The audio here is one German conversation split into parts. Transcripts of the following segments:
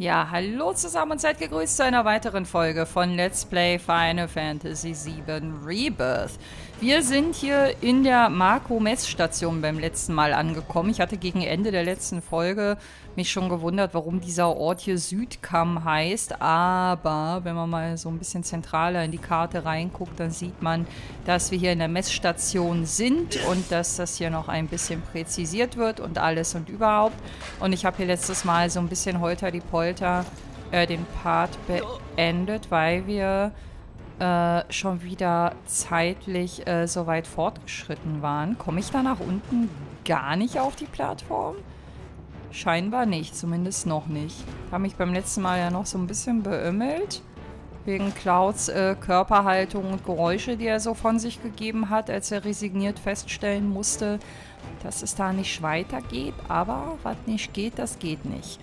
Ja, hallo zusammen und seid gegrüßt zu einer weiteren Folge von Let's Play Final Fantasy VII Rebirth. Wir sind hier in der Marco-Messstation beim letzten Mal angekommen. Ich hatte gegen Ende der letzten Folge mich schon gewundert, warum dieser Ort hier Südkamm heißt. Aber wenn man mal so ein bisschen zentraler in die Karte reinguckt, dann sieht man, dass wir hier in der Messstation sind und dass das hier noch ein bisschen präzisiert wird und alles und überhaupt. Und ich habe hier letztes Mal so ein bisschen holter die Polter äh, den Part beendet, weil wir äh, schon wieder zeitlich äh, so weit fortgeschritten waren. Komme ich da nach unten gar nicht auf die Plattform? Scheinbar nicht, zumindest noch nicht. Habe mich beim letzten Mal ja noch so ein bisschen beömmelt. Wegen Clouds äh, Körperhaltung und Geräusche, die er so von sich gegeben hat, als er resigniert feststellen musste, dass es da nicht weitergeht. Aber was nicht geht, das geht nicht.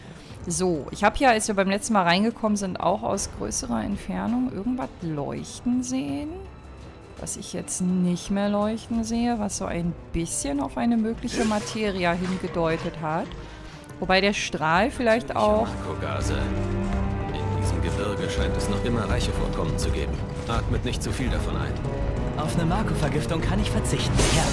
So, ich habe hier, als wir beim letzten Mal reingekommen sind, auch aus größerer Entfernung irgendwas leuchten sehen. Was ich jetzt nicht mehr leuchten sehe, was so ein bisschen auf eine mögliche Materia hingedeutet hat. Wobei der Strahl vielleicht auch... In diesem Gebirge scheint es noch immer reiche Vorkommen zu geben. Atmet nicht zu viel davon ein. Auf eine Marco-Vergiftung kann ich verzichten, ja.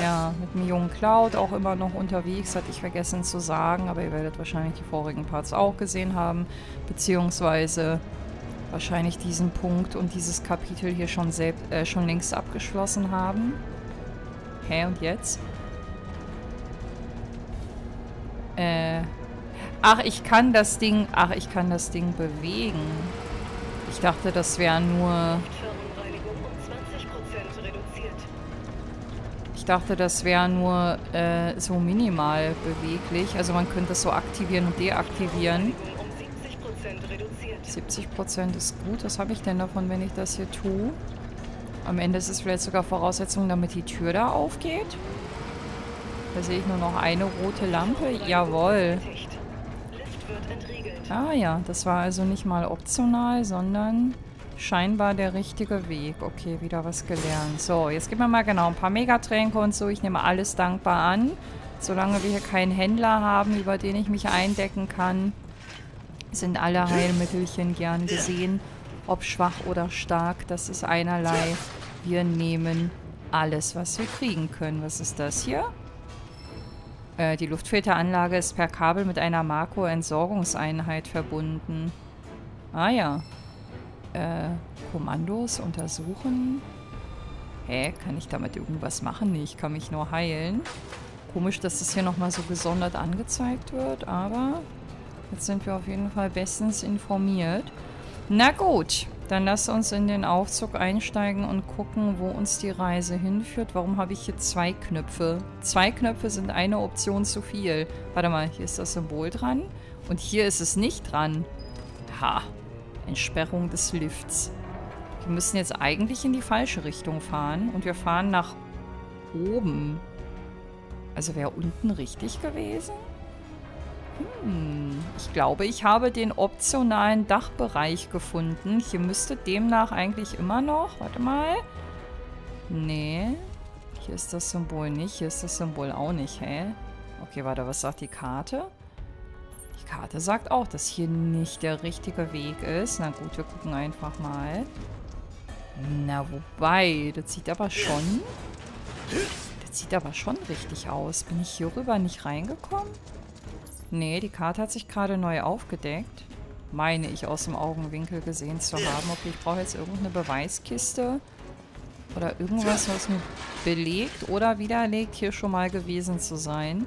Ja, mit dem jungen Cloud auch immer noch unterwegs, hatte ich vergessen zu sagen, aber ihr werdet wahrscheinlich die vorigen Parts auch gesehen haben, beziehungsweise wahrscheinlich diesen Punkt und dieses Kapitel hier schon, selbst, äh, schon längst abgeschlossen haben. Hä, und jetzt? Äh, ach, ich kann das Ding, ach, ich kann das Ding bewegen. Ich dachte, das wäre nur... Ich dachte, das wäre nur äh, so minimal beweglich. Also man könnte es so aktivieren und deaktivieren. 70% ist gut. Was habe ich denn davon, wenn ich das hier tue? Am Ende ist es vielleicht sogar Voraussetzung, damit die Tür da aufgeht. Da sehe ich nur noch eine rote Lampe. Jawohl. Ah ja, das war also nicht mal optional, sondern scheinbar der richtige Weg. Okay, wieder was gelernt. So, jetzt geben wir mal genau ein paar Megatränke und so. Ich nehme alles dankbar an. Solange wir hier keinen Händler haben, über den ich mich eindecken kann, sind alle Heilmittelchen gern gesehen. Ob schwach oder stark, das ist einerlei. Wir nehmen alles, was wir kriegen können. Was ist das hier? Äh, die Luftfilteranlage ist per Kabel mit einer Marco-Entsorgungseinheit verbunden. Ah ja. Äh, Kommandos untersuchen. Hä, kann ich damit irgendwas machen? Nee, ich kann mich nur heilen. Komisch, dass das hier nochmal so gesondert angezeigt wird, aber jetzt sind wir auf jeden Fall bestens informiert. Na gut, dann lass uns in den Aufzug einsteigen und gucken, wo uns die Reise hinführt. Warum habe ich hier zwei Knöpfe? Zwei Knöpfe sind eine Option zu viel. Warte mal, hier ist das Symbol dran und hier ist es nicht dran. Ha, Entsperrung des Lifts. Wir müssen jetzt eigentlich in die falsche Richtung fahren. Und wir fahren nach oben. Also wäre unten richtig gewesen? Hm, ich glaube, ich habe den optionalen Dachbereich gefunden. Hier müsste demnach eigentlich immer noch... Warte mal. Nee. Hier ist das Symbol nicht. Hier ist das Symbol auch nicht, hä? Okay, warte, was sagt die Karte? Die Karte sagt auch, dass hier nicht der richtige Weg ist. Na gut, wir gucken einfach mal. Na, wobei, das sieht aber schon... Das sieht aber schon richtig aus. Bin ich hier rüber nicht reingekommen? Nee, die Karte hat sich gerade neu aufgedeckt. Meine ich aus dem Augenwinkel gesehen zu haben. Okay, ich brauche jetzt irgendeine Beweiskiste. Oder irgendwas, was mir belegt oder widerlegt, hier schon mal gewesen zu sein.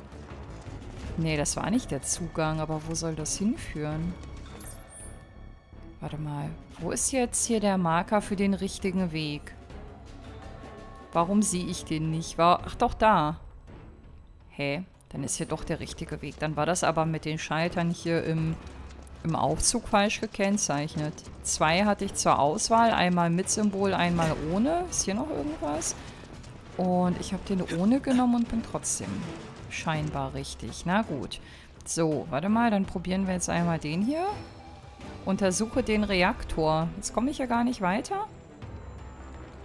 Nee, das war nicht der Zugang, aber wo soll das hinführen? Warte mal, wo ist jetzt hier der Marker für den richtigen Weg? Warum sehe ich den nicht? War, ach doch, da. Hä? Dann ist hier doch der richtige Weg. Dann war das aber mit den Schaltern hier im, im Aufzug falsch gekennzeichnet. Zwei hatte ich zur Auswahl. Einmal mit Symbol, einmal ohne. Ist hier noch irgendwas? Und ich habe den ohne genommen und bin trotzdem scheinbar richtig. Na gut. So, warte mal, dann probieren wir jetzt einmal den hier. Untersuche den Reaktor. Jetzt komme ich ja gar nicht weiter.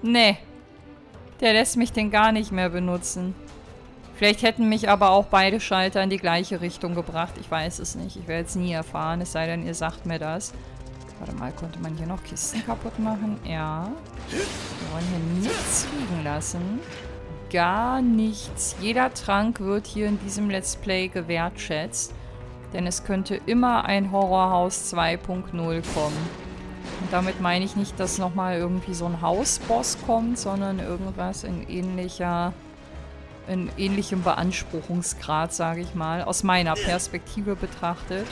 Nee. Der lässt mich den gar nicht mehr benutzen. Vielleicht hätten mich aber auch beide Schalter in die gleiche Richtung gebracht. Ich weiß es nicht. Ich werde es nie erfahren, es sei denn, ihr sagt mir das. Warte mal, konnte man hier noch Kisten kaputt machen? Ja. Wir wollen hier nichts liegen lassen. Gar nichts. Jeder Trank wird hier in diesem Let's Play gewertschätzt. Denn es könnte immer ein Horrorhaus 2.0 kommen. Und damit meine ich nicht, dass nochmal irgendwie so ein Hausboss kommt, sondern irgendwas in ähnlicher in ähnlichem Beanspruchungsgrad, sage ich mal, aus meiner Perspektive betrachtet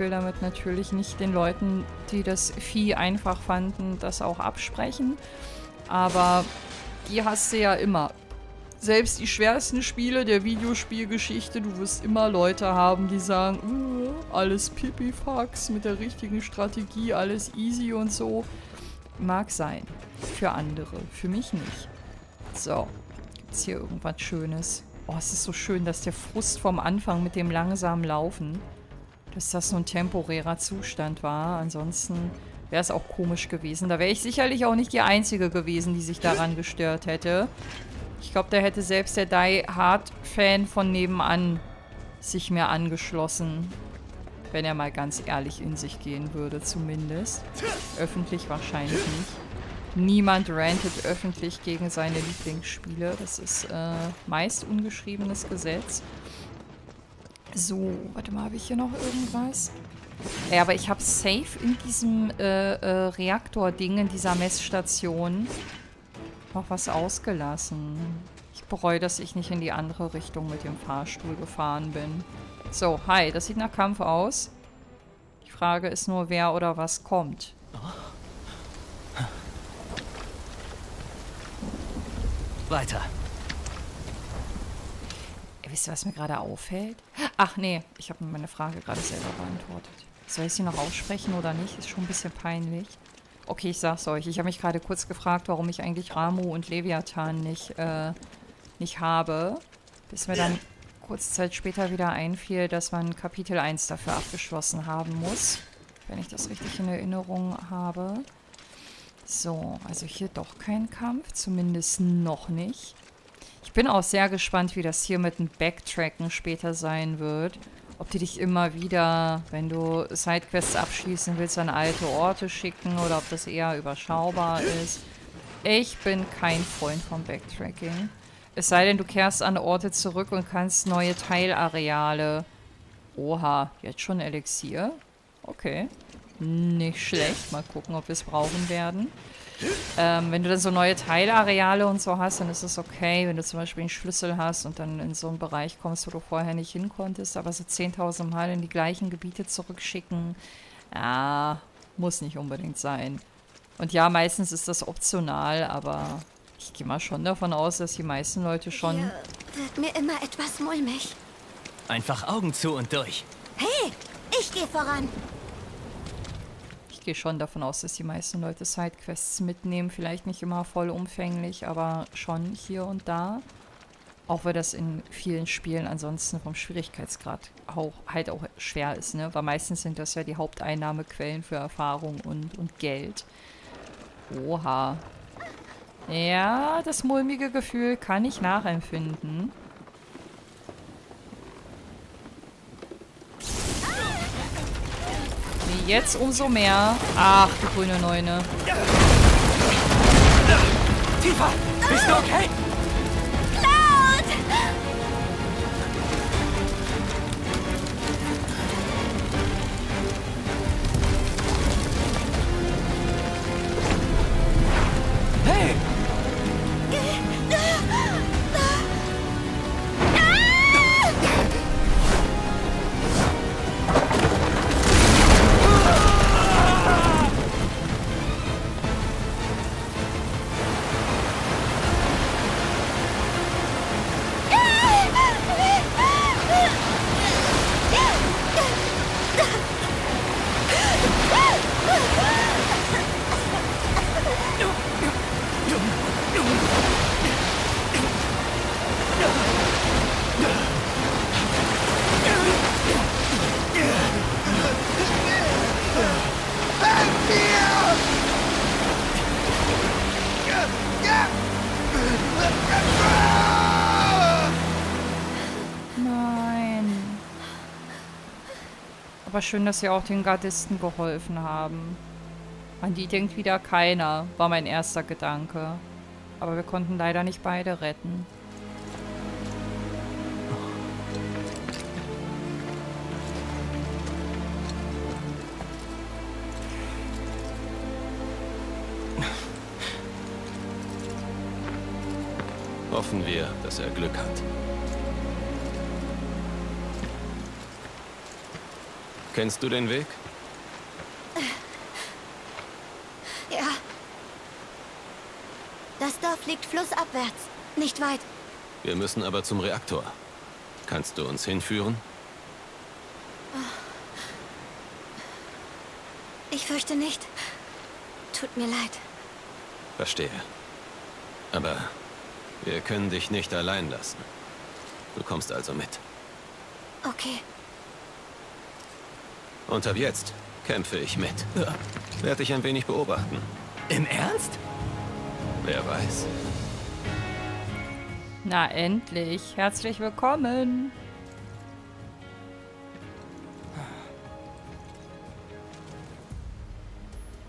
will damit natürlich nicht den Leuten, die das Vieh einfach fanden, das auch absprechen. Aber die hast du ja immer. Selbst die schwersten Spiele der Videospielgeschichte, du wirst immer Leute haben, die sagen, uh, alles Pipifax mit der richtigen Strategie, alles easy und so. Mag sein. Für andere. Für mich nicht. So. Gibt's hier irgendwas Schönes? Oh, es ist so schön, dass der Frust vom Anfang mit dem langsamen Laufen dass das so ein temporärer Zustand war. Ansonsten wäre es auch komisch gewesen. Da wäre ich sicherlich auch nicht die Einzige gewesen, die sich daran gestört hätte. Ich glaube, da hätte selbst der Die Hard-Fan von nebenan sich mir angeschlossen. Wenn er mal ganz ehrlich in sich gehen würde, zumindest. Öffentlich wahrscheinlich nicht. Niemand rantet öffentlich gegen seine Lieblingsspiele. Das ist äh, meist ungeschriebenes Gesetz. So, warte mal, habe ich hier noch irgendwas? Ja, aber ich habe safe in diesem äh, äh, Reaktor-Ding, in dieser Messstation, noch was ausgelassen. Ich bereue, dass ich nicht in die andere Richtung mit dem Fahrstuhl gefahren bin. So, hi, das sieht nach Kampf aus. Die Frage ist nur, wer oder was kommt. Weiter. Wisst ihr, was mir gerade auffällt? Ach nee, ich habe meine Frage gerade selber beantwortet. Soll ich sie noch aussprechen oder nicht? Ist schon ein bisschen peinlich. Okay, ich sag's euch. Ich habe mich gerade kurz gefragt, warum ich eigentlich Ramu und Leviathan nicht, äh, nicht habe. Bis mir dann kurze Zeit später wieder einfiel, dass man Kapitel 1 dafür abgeschlossen haben muss. Wenn ich das richtig in Erinnerung habe. So, also hier doch kein Kampf. Zumindest noch nicht. Ich bin auch sehr gespannt, wie das hier mit dem Backtracken später sein wird. Ob die dich immer wieder, wenn du Sidequests abschließen willst, an alte Orte schicken oder ob das eher überschaubar ist. Ich bin kein Freund vom Backtracking. Es sei denn, du kehrst an Orte zurück und kannst neue Teilareale... Oha, jetzt schon Elixier? Okay. Nicht schlecht. Mal gucken, ob wir es brauchen werden. Ähm, wenn du dann so neue Teilareale und so hast, dann ist es okay, wenn du zum Beispiel einen Schlüssel hast und dann in so einen Bereich kommst, wo du vorher nicht hin konntest, aber so 10.000 Mal in die gleichen Gebiete zurückschicken, ja, muss nicht unbedingt sein. Und ja, meistens ist das optional, aber ich gehe mal schon davon aus, dass die meisten Leute schon... Hier wird mir immer etwas mulmig. Einfach Augen zu und durch. Hey, ich gehe voran. Ich gehe schon davon aus, dass die meisten Leute Sidequests mitnehmen. Vielleicht nicht immer vollumfänglich, aber schon hier und da. Auch weil das in vielen Spielen ansonsten vom Schwierigkeitsgrad auch, halt auch schwer ist, ne? Weil meistens sind das ja die Haupteinnahmequellen für Erfahrung und, und Geld. Oha. Ja, das mulmige Gefühl kann ich nachempfinden. Jetzt umso mehr. Ach, du grüne Neune. Tiefer! Bist du okay? Aber schön, dass sie auch den Gardisten geholfen haben. An die denkt wieder keiner, war mein erster Gedanke. Aber wir konnten leider nicht beide retten. Hoffen wir, dass er Glück hat. Kennst du den Weg? Ja. Das Dorf liegt flussabwärts. Nicht weit. Wir müssen aber zum Reaktor. Kannst du uns hinführen? Ich fürchte nicht. Tut mir leid. Verstehe. Aber wir können dich nicht allein lassen. Du kommst also mit. Okay. Und ab jetzt kämpfe ich mit. Werde dich ein wenig beobachten. Im Ernst? Wer weiß. Na endlich. Herzlich willkommen.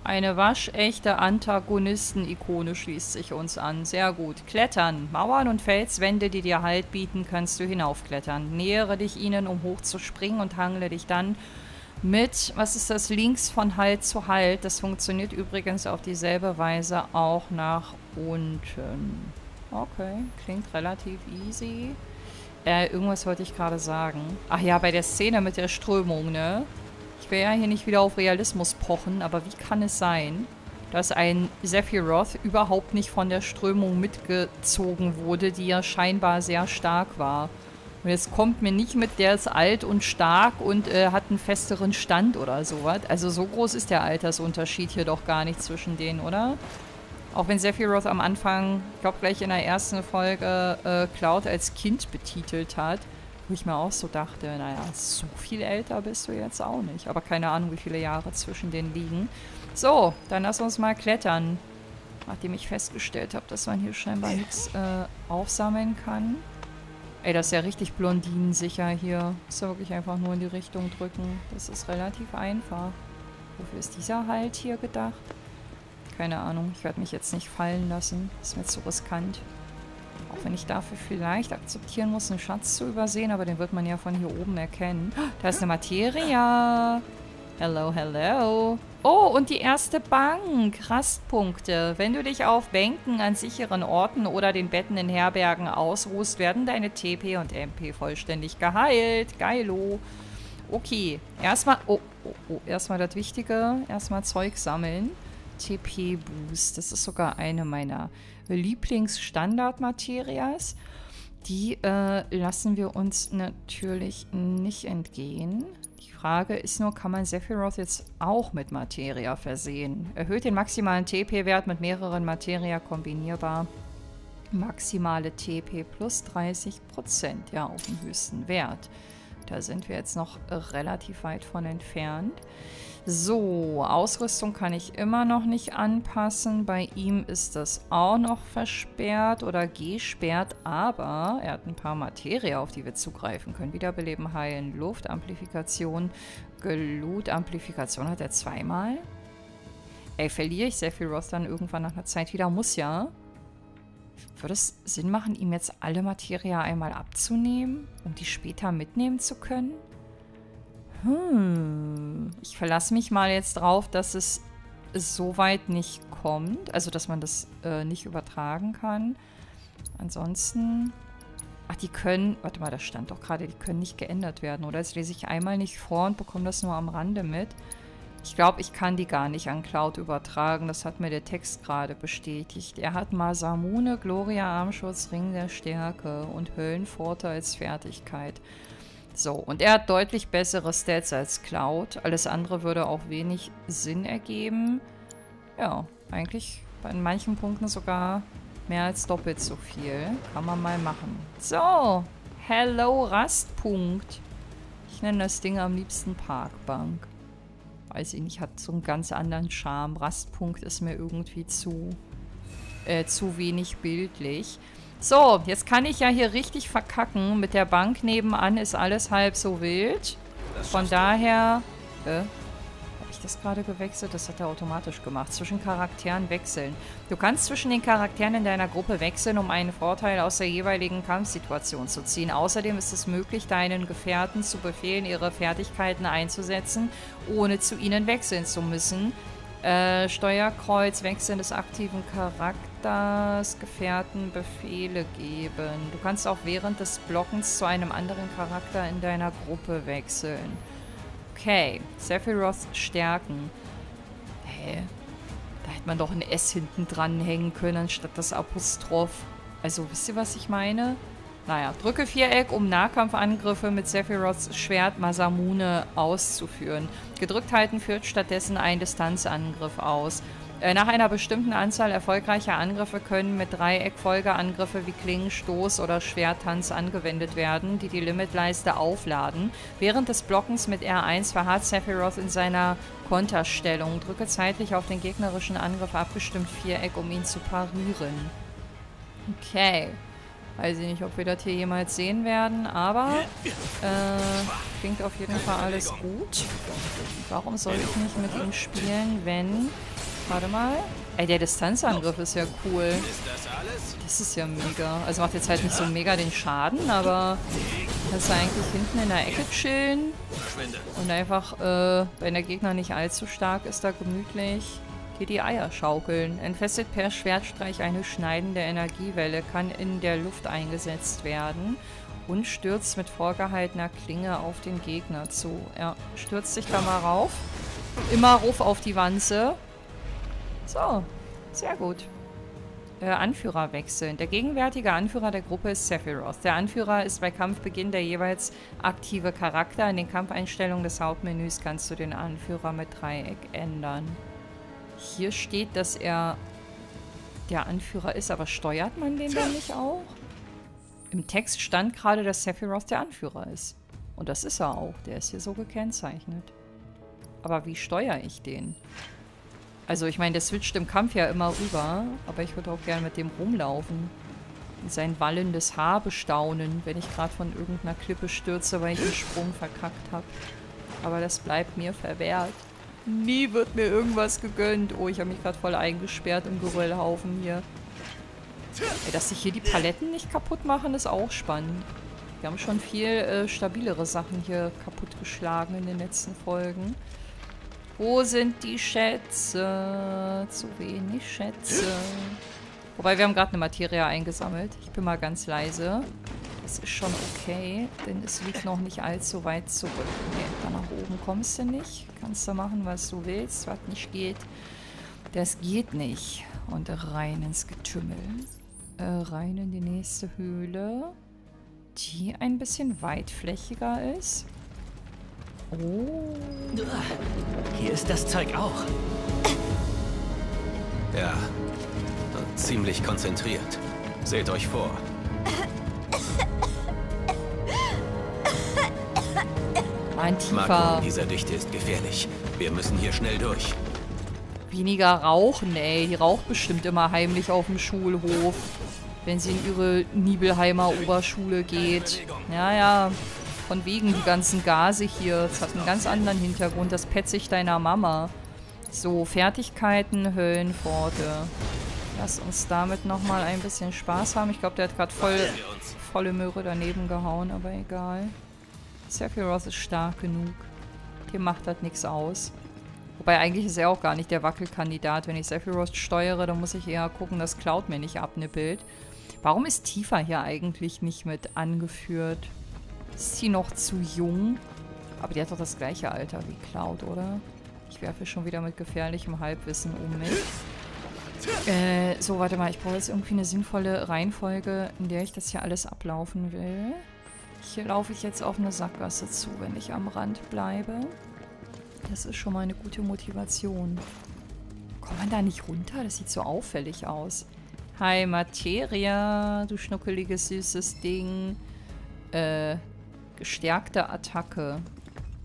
Eine waschechte Antagonisten-Ikone schließt sich uns an. Sehr gut. Klettern. Mauern und Felswände, die dir Halt bieten, kannst du hinaufklettern. Nähere dich ihnen, um hoch zu springen und hangle dich dann mit, was ist das, links von Halt zu Halt. Das funktioniert übrigens auf dieselbe Weise auch nach unten. Okay, klingt relativ easy. Äh, irgendwas wollte ich gerade sagen. Ach ja, bei der Szene mit der Strömung, ne? Ich will ja hier nicht wieder auf Realismus pochen, aber wie kann es sein, dass ein Sephiroth überhaupt nicht von der Strömung mitgezogen wurde, die ja scheinbar sehr stark war? Und jetzt kommt mir nicht mit, der ist alt und stark und äh, hat einen festeren Stand oder sowas. Also so groß ist der Altersunterschied hier doch gar nicht zwischen denen, oder? Auch wenn Sephiroth am Anfang, ich glaube gleich in der ersten Folge, äh, Cloud als Kind betitelt hat. Wo ich mir auch so dachte, naja, so viel älter bist du jetzt auch nicht. Aber keine Ahnung, wie viele Jahre zwischen denen liegen. So, dann lass uns mal klettern. Nachdem ich festgestellt habe, dass man hier scheinbar nichts äh, aufsammeln kann. Ey, das ist ja richtig blondinensicher hier. Muss ja wirklich einfach nur in die Richtung drücken. Das ist relativ einfach. Wofür ist dieser Halt hier gedacht? Keine Ahnung. Ich werde mich jetzt nicht fallen lassen. Ist mir zu riskant. Auch wenn ich dafür vielleicht akzeptieren muss, einen Schatz zu übersehen. Aber den wird man ja von hier oben erkennen. Da ist eine Materia. Hello, hello. Oh, und die erste Bank. Rastpunkte. Wenn du dich auf Bänken an sicheren Orten oder den Betten in Herbergen ausruhst, werden deine TP und MP vollständig geheilt. Geilo. Okay. Erstmal... Oh, oh, oh. Erstmal das Wichtige. Erstmal Zeug sammeln. TP-Boost. Das ist sogar eine meiner Lieblingsstandardmaterias. Die äh, lassen wir uns natürlich nicht entgehen. Frage ist nur, kann man Sephiroth jetzt auch mit Materia versehen? Erhöht den maximalen TP-Wert mit mehreren Materia kombinierbar. Maximale TP plus 30%, ja, auf dem höchsten Wert. Da sind wir jetzt noch relativ weit von entfernt. So, Ausrüstung kann ich immer noch nicht anpassen. Bei ihm ist das auch noch versperrt oder gesperrt, aber er hat ein paar Materie, auf die wir zugreifen können. Wiederbeleben, heilen, Luftamplifikation, Glutamplifikation hat er zweimal. Ey, verliere ich Sephiroth dann irgendwann nach einer Zeit wieder? Muss ja. Würde es Sinn machen, ihm jetzt alle Materie einmal abzunehmen, um die später mitnehmen zu können? Hm. Ich verlasse mich mal jetzt drauf, dass es so weit nicht kommt. Also, dass man das äh, nicht übertragen kann. Ansonsten... Ach, die können... Warte mal, da stand doch gerade, die können nicht geändert werden, oder? Jetzt lese ich einmal nicht vor und bekomme das nur am Rande mit. Ich glaube, ich kann die gar nicht an Cloud übertragen. Das hat mir der Text gerade bestätigt. Er hat Masamune, Gloria Armschutz, Ring der Stärke und Höllenpforte als Fertigkeit. So, und er hat deutlich bessere Stats als Cloud. Alles andere würde auch wenig Sinn ergeben. Ja, eigentlich bei manchen Punkten sogar mehr als doppelt so viel. Kann man mal machen. So, hello Rastpunkt. Ich nenne das Ding am liebsten Parkbank. Weiß ich nicht, hat so einen ganz anderen Charme. Rastpunkt ist mir irgendwie zu, äh, zu wenig bildlich. So, jetzt kann ich ja hier richtig verkacken. Mit der Bank nebenan ist alles halb so wild. Von daher Äh? Das gerade gewechselt? Das hat er automatisch gemacht. Zwischen Charakteren wechseln. Du kannst zwischen den Charakteren in deiner Gruppe wechseln, um einen Vorteil aus der jeweiligen Kampfsituation zu ziehen. Außerdem ist es möglich, deinen Gefährten zu befehlen, ihre Fertigkeiten einzusetzen, ohne zu ihnen wechseln zu müssen. Äh, Steuerkreuz, Wechseln des aktiven Charakters, Gefährten Befehle geben. Du kannst auch während des Blockens zu einem anderen Charakter in deiner Gruppe wechseln. Okay, Sephiroth stärken. Hä? Da hätte man doch ein S hinten dran hängen können, anstatt das Apostroph. Also, wisst ihr, was ich meine? Naja, drücke Viereck, um Nahkampfangriffe mit Sephiroths Schwert Masamune auszuführen. Gedrückt halten führt stattdessen einen Distanzangriff aus. Äh, nach einer bestimmten Anzahl erfolgreicher Angriffe können mit Dreieck Folgeangriffe wie Klingen, Stoß oder Schwerttanz angewendet werden, die die Limitleiste aufladen. Während des Blockens mit R1 verharrt Sephiroth in seiner Konterstellung. Drücke zeitlich auf den gegnerischen Angriff abgestimmt Viereck, um ihn zu parieren. Okay. Weiß ich nicht, ob wir das hier jemals sehen werden, aber äh, klingt auf jeden Fall alles gut. Warum soll ich nicht mit ihm spielen, wenn... Warte mal. Ey, der Distanzangriff ist ja cool. Das ist ja mega. Also macht jetzt halt nicht so mega den Schaden, aber kannst du eigentlich hinten in der Ecke chillen und einfach, äh, wenn der Gegner nicht allzu stark ist, da gemütlich hier die Eier schaukeln. Entfesselt per Schwertstreich eine schneidende Energiewelle, kann in der Luft eingesetzt werden und stürzt mit vorgehaltener Klinge auf den Gegner zu. Er stürzt sich da mal rauf. Immer ruf auf die Wanze. So, sehr gut. Äh, Anführer wechseln. Der gegenwärtige Anführer der Gruppe ist Sephiroth. Der Anführer ist bei Kampfbeginn der jeweils aktive Charakter. In den Kampfeinstellungen des Hauptmenüs kannst du den Anführer mit Dreieck ändern. Hier steht, dass er der Anführer ist, aber steuert man den dann nicht auch? Im Text stand gerade, dass Sephiroth der Anführer ist. Und das ist er auch. Der ist hier so gekennzeichnet. Aber wie steuere ich den? Also ich meine, der switcht im Kampf ja immer rüber. Aber ich würde auch gerne mit dem rumlaufen. Sein wallendes Haar bestaunen, wenn ich gerade von irgendeiner Klippe stürze, weil ich den Sprung verkackt habe. Aber das bleibt mir verwehrt. Nie wird mir irgendwas gegönnt. Oh, ich habe mich gerade voll eingesperrt im Geröllhaufen hier. Ey, dass sich hier die Paletten nicht kaputt machen, ist auch spannend. Wir haben schon viel äh, stabilere Sachen hier kaputtgeschlagen in den letzten Folgen. Wo sind die Schätze? Zu wenig Schätze. Wobei, wir haben gerade eine Materie eingesammelt. Ich bin mal ganz leise. Das ist schon okay, denn es liegt noch nicht allzu weit zurück. Nee, da nach oben kommst du nicht. Kannst du machen, was du willst, was nicht geht. Das geht nicht. Und rein ins Getümmel. Äh, rein in die nächste Höhle. Die ein bisschen weitflächiger ist. Oh. Hier ist das Zeug auch. Ja. Und ziemlich konzentriert. Seht euch vor. Ein tiefer. Marco, dieser Dichte ist gefährlich. Wir müssen hier schnell durch. Weniger rauchen, ey. Die raucht bestimmt immer heimlich auf dem Schulhof. Wenn sie in ihre Nibelheimer Oberschule geht. Ja, ja. Von wegen die ganzen Gase hier. Das hat einen ganz anderen Hintergrund. Das petzig deiner Mama. So, Fertigkeiten, Höllenpforte. Lass uns damit nochmal ein bisschen Spaß haben. Ich glaube, der hat gerade voll, volle Möhre daneben gehauen, aber egal. Sephiroth ist stark genug. Dem macht das nichts aus. Wobei eigentlich ist er auch gar nicht der Wackelkandidat. Wenn ich Sephiroth steuere, dann muss ich eher gucken, dass Cloud mir nicht abnippelt. Warum ist Tifa hier eigentlich nicht mit angeführt? Ist sie noch zu jung? Aber die hat doch das gleiche Alter wie Cloud, oder? Ich werfe schon wieder mit gefährlichem Halbwissen um mich. Äh, so, warte mal. Ich brauche jetzt irgendwie eine sinnvolle Reihenfolge, in der ich das hier alles ablaufen will. Hier laufe ich jetzt auf eine Sackgasse zu, wenn ich am Rand bleibe. Das ist schon mal eine gute Motivation. Kommt man da nicht runter? Das sieht so auffällig aus. Hi, Materia, du schnuckeliges, süßes Ding. Äh, gestärkte Attacke.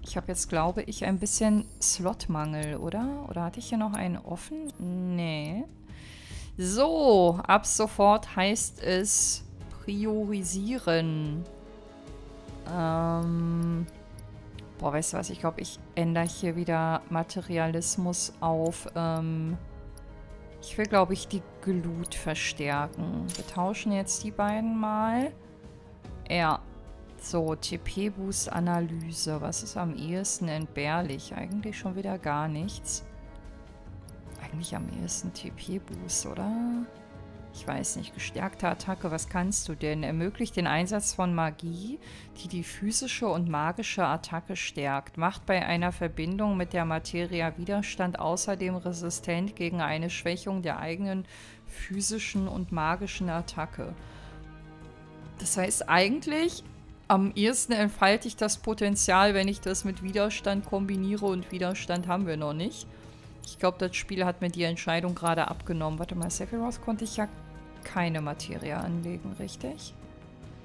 Ich habe jetzt, glaube ich, ein bisschen Slotmangel, oder? Oder hatte ich hier noch einen offen? Nee. So, ab sofort heißt es priorisieren. Ähm, Boah, weißt du was? Ich glaube, ich ändere hier wieder Materialismus auf. Ähm ich will, glaube ich, die Glut verstärken. Wir tauschen jetzt die beiden mal. Ja. So, TP-Boost-Analyse. Was ist am ehesten entbehrlich? Eigentlich schon wieder gar nichts. Eigentlich am ehesten TP-Boost, oder? Ich weiß nicht, gestärkte Attacke, was kannst du denn? Ermöglicht den Einsatz von Magie, die die physische und magische Attacke stärkt. Macht bei einer Verbindung mit der Materia Widerstand außerdem resistent gegen eine Schwächung der eigenen physischen und magischen Attacke. Das heißt eigentlich, am ehesten entfalte ich das Potenzial, wenn ich das mit Widerstand kombiniere und Widerstand haben wir noch nicht. Ich glaube, das Spiel hat mir die Entscheidung gerade abgenommen. Warte mal, Sephiroth konnte ich ja keine Materie anlegen, richtig?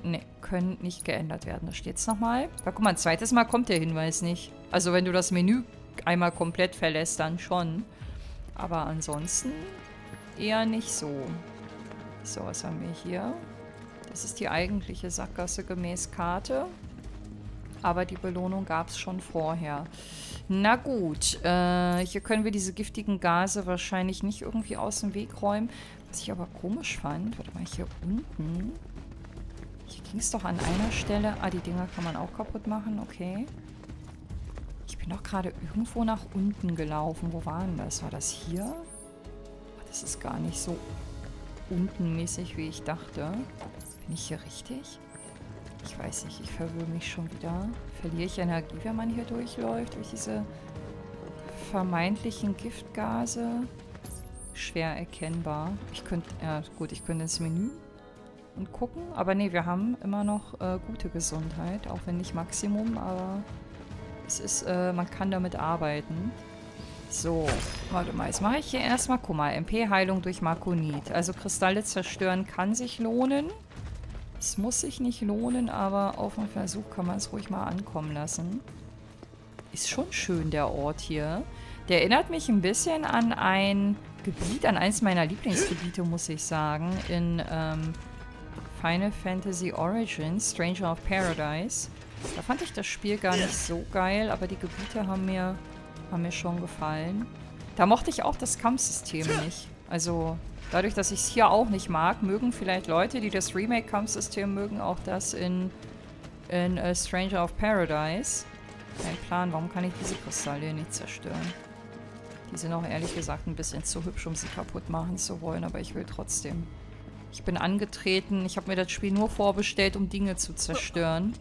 Ne, können nicht geändert werden. Da steht es nochmal. Ja, guck mal, ein zweites Mal kommt der Hinweis nicht. Also wenn du das Menü einmal komplett verlässt, dann schon. Aber ansonsten eher nicht so. So, was haben wir hier? Das ist die eigentliche Sackgasse gemäß Karte. Aber die Belohnung gab es schon vorher. Na gut, äh, hier können wir diese giftigen Gase wahrscheinlich nicht irgendwie aus dem Weg räumen. Was ich aber komisch fand, warte mal, hier unten. Hier ging es doch an einer Stelle. Ah, die Dinger kann man auch kaputt machen, okay. Ich bin doch gerade irgendwo nach unten gelaufen. Wo war denn das? War das hier? Das ist gar nicht so untenmäßig, wie ich dachte. Bin ich hier richtig? Ich weiß nicht, ich verwirre mich schon wieder. Verliere ich Energie, wenn man hier durchläuft? Durch diese vermeintlichen Giftgase? schwer erkennbar. Ich könnte, ja gut, ich könnte ins Menü und gucken. Aber nee, wir haben immer noch äh, gute Gesundheit. Auch wenn nicht Maximum, aber es ist, äh, man kann damit arbeiten. So, warte mal, jetzt mache ich hier erstmal, guck mal, MP-Heilung durch Markonit. Also Kristalle zerstören kann sich lohnen. Es muss sich nicht lohnen, aber auf dem Versuch kann man es ruhig mal ankommen lassen. Ist schon schön, der Ort hier. Der erinnert mich ein bisschen an ein Gebiet, an eines meiner Lieblingsgebiete, muss ich sagen, in ähm, Final Fantasy Origins, Stranger of Paradise. Da fand ich das Spiel gar nicht so geil, aber die Gebiete haben mir, haben mir schon gefallen. Da mochte ich auch das Kampfsystem nicht. Also dadurch, dass ich es hier auch nicht mag, mögen vielleicht Leute, die das Remake-Kampfsystem mögen, auch das in, in uh, Stranger of Paradise. Kein Plan, warum kann ich diese Kristalle nicht zerstören? Die sind auch ehrlich gesagt ein bisschen zu hübsch, um sie kaputt machen zu wollen, aber ich will trotzdem. Ich bin angetreten, ich habe mir das Spiel nur vorbestellt, um Dinge zu zerstören.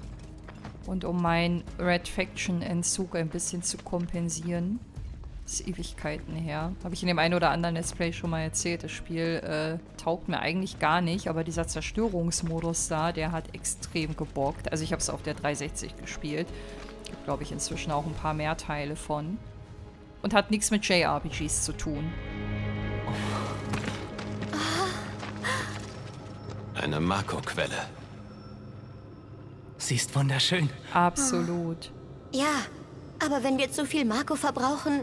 Und um meinen Red Faction-Entzug ein bisschen zu kompensieren. Ist Ewigkeiten her. Habe ich in dem einen oder anderen Let's Play schon mal erzählt. Das Spiel äh, taugt mir eigentlich gar nicht, aber dieser Zerstörungsmodus da, der hat extrem gebockt. Also ich habe es auf der 360 gespielt. Gibt, glaube ich, inzwischen auch ein paar mehr Teile von. Und hat nichts mit JRPGs zu tun. Eine Marco-Quelle. Sie ist wunderschön. Absolut. Ja, aber wenn wir zu viel Marco verbrauchen,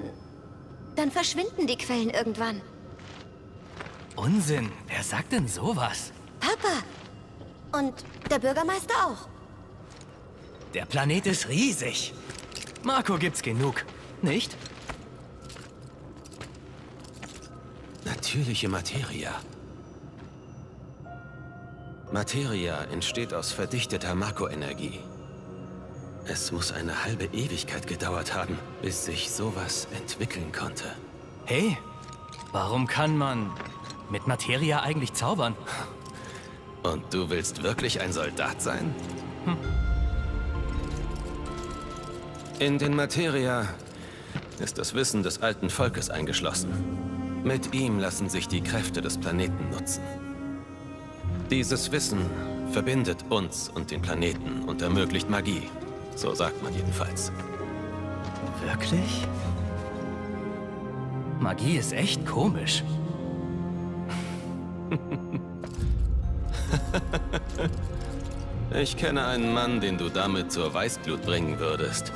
dann verschwinden die Quellen irgendwann. Unsinn. Wer sagt denn sowas? Papa! Und der Bürgermeister auch. Der Planet ist riesig. Marco gibt's genug, nicht? Natürliche Materia. Materia entsteht aus verdichteter Makroenergie. Es muss eine halbe Ewigkeit gedauert haben, bis sich sowas entwickeln konnte. Hey, warum kann man mit Materia eigentlich zaubern? Und du willst wirklich ein Soldat sein? Hm. In den Materia ist das Wissen des alten Volkes eingeschlossen. Mit ihm lassen sich die Kräfte des Planeten nutzen. Dieses Wissen verbindet uns und den Planeten und ermöglicht Magie. So sagt man jedenfalls. Wirklich? Magie ist echt komisch. ich kenne einen Mann, den du damit zur Weißglut bringen würdest.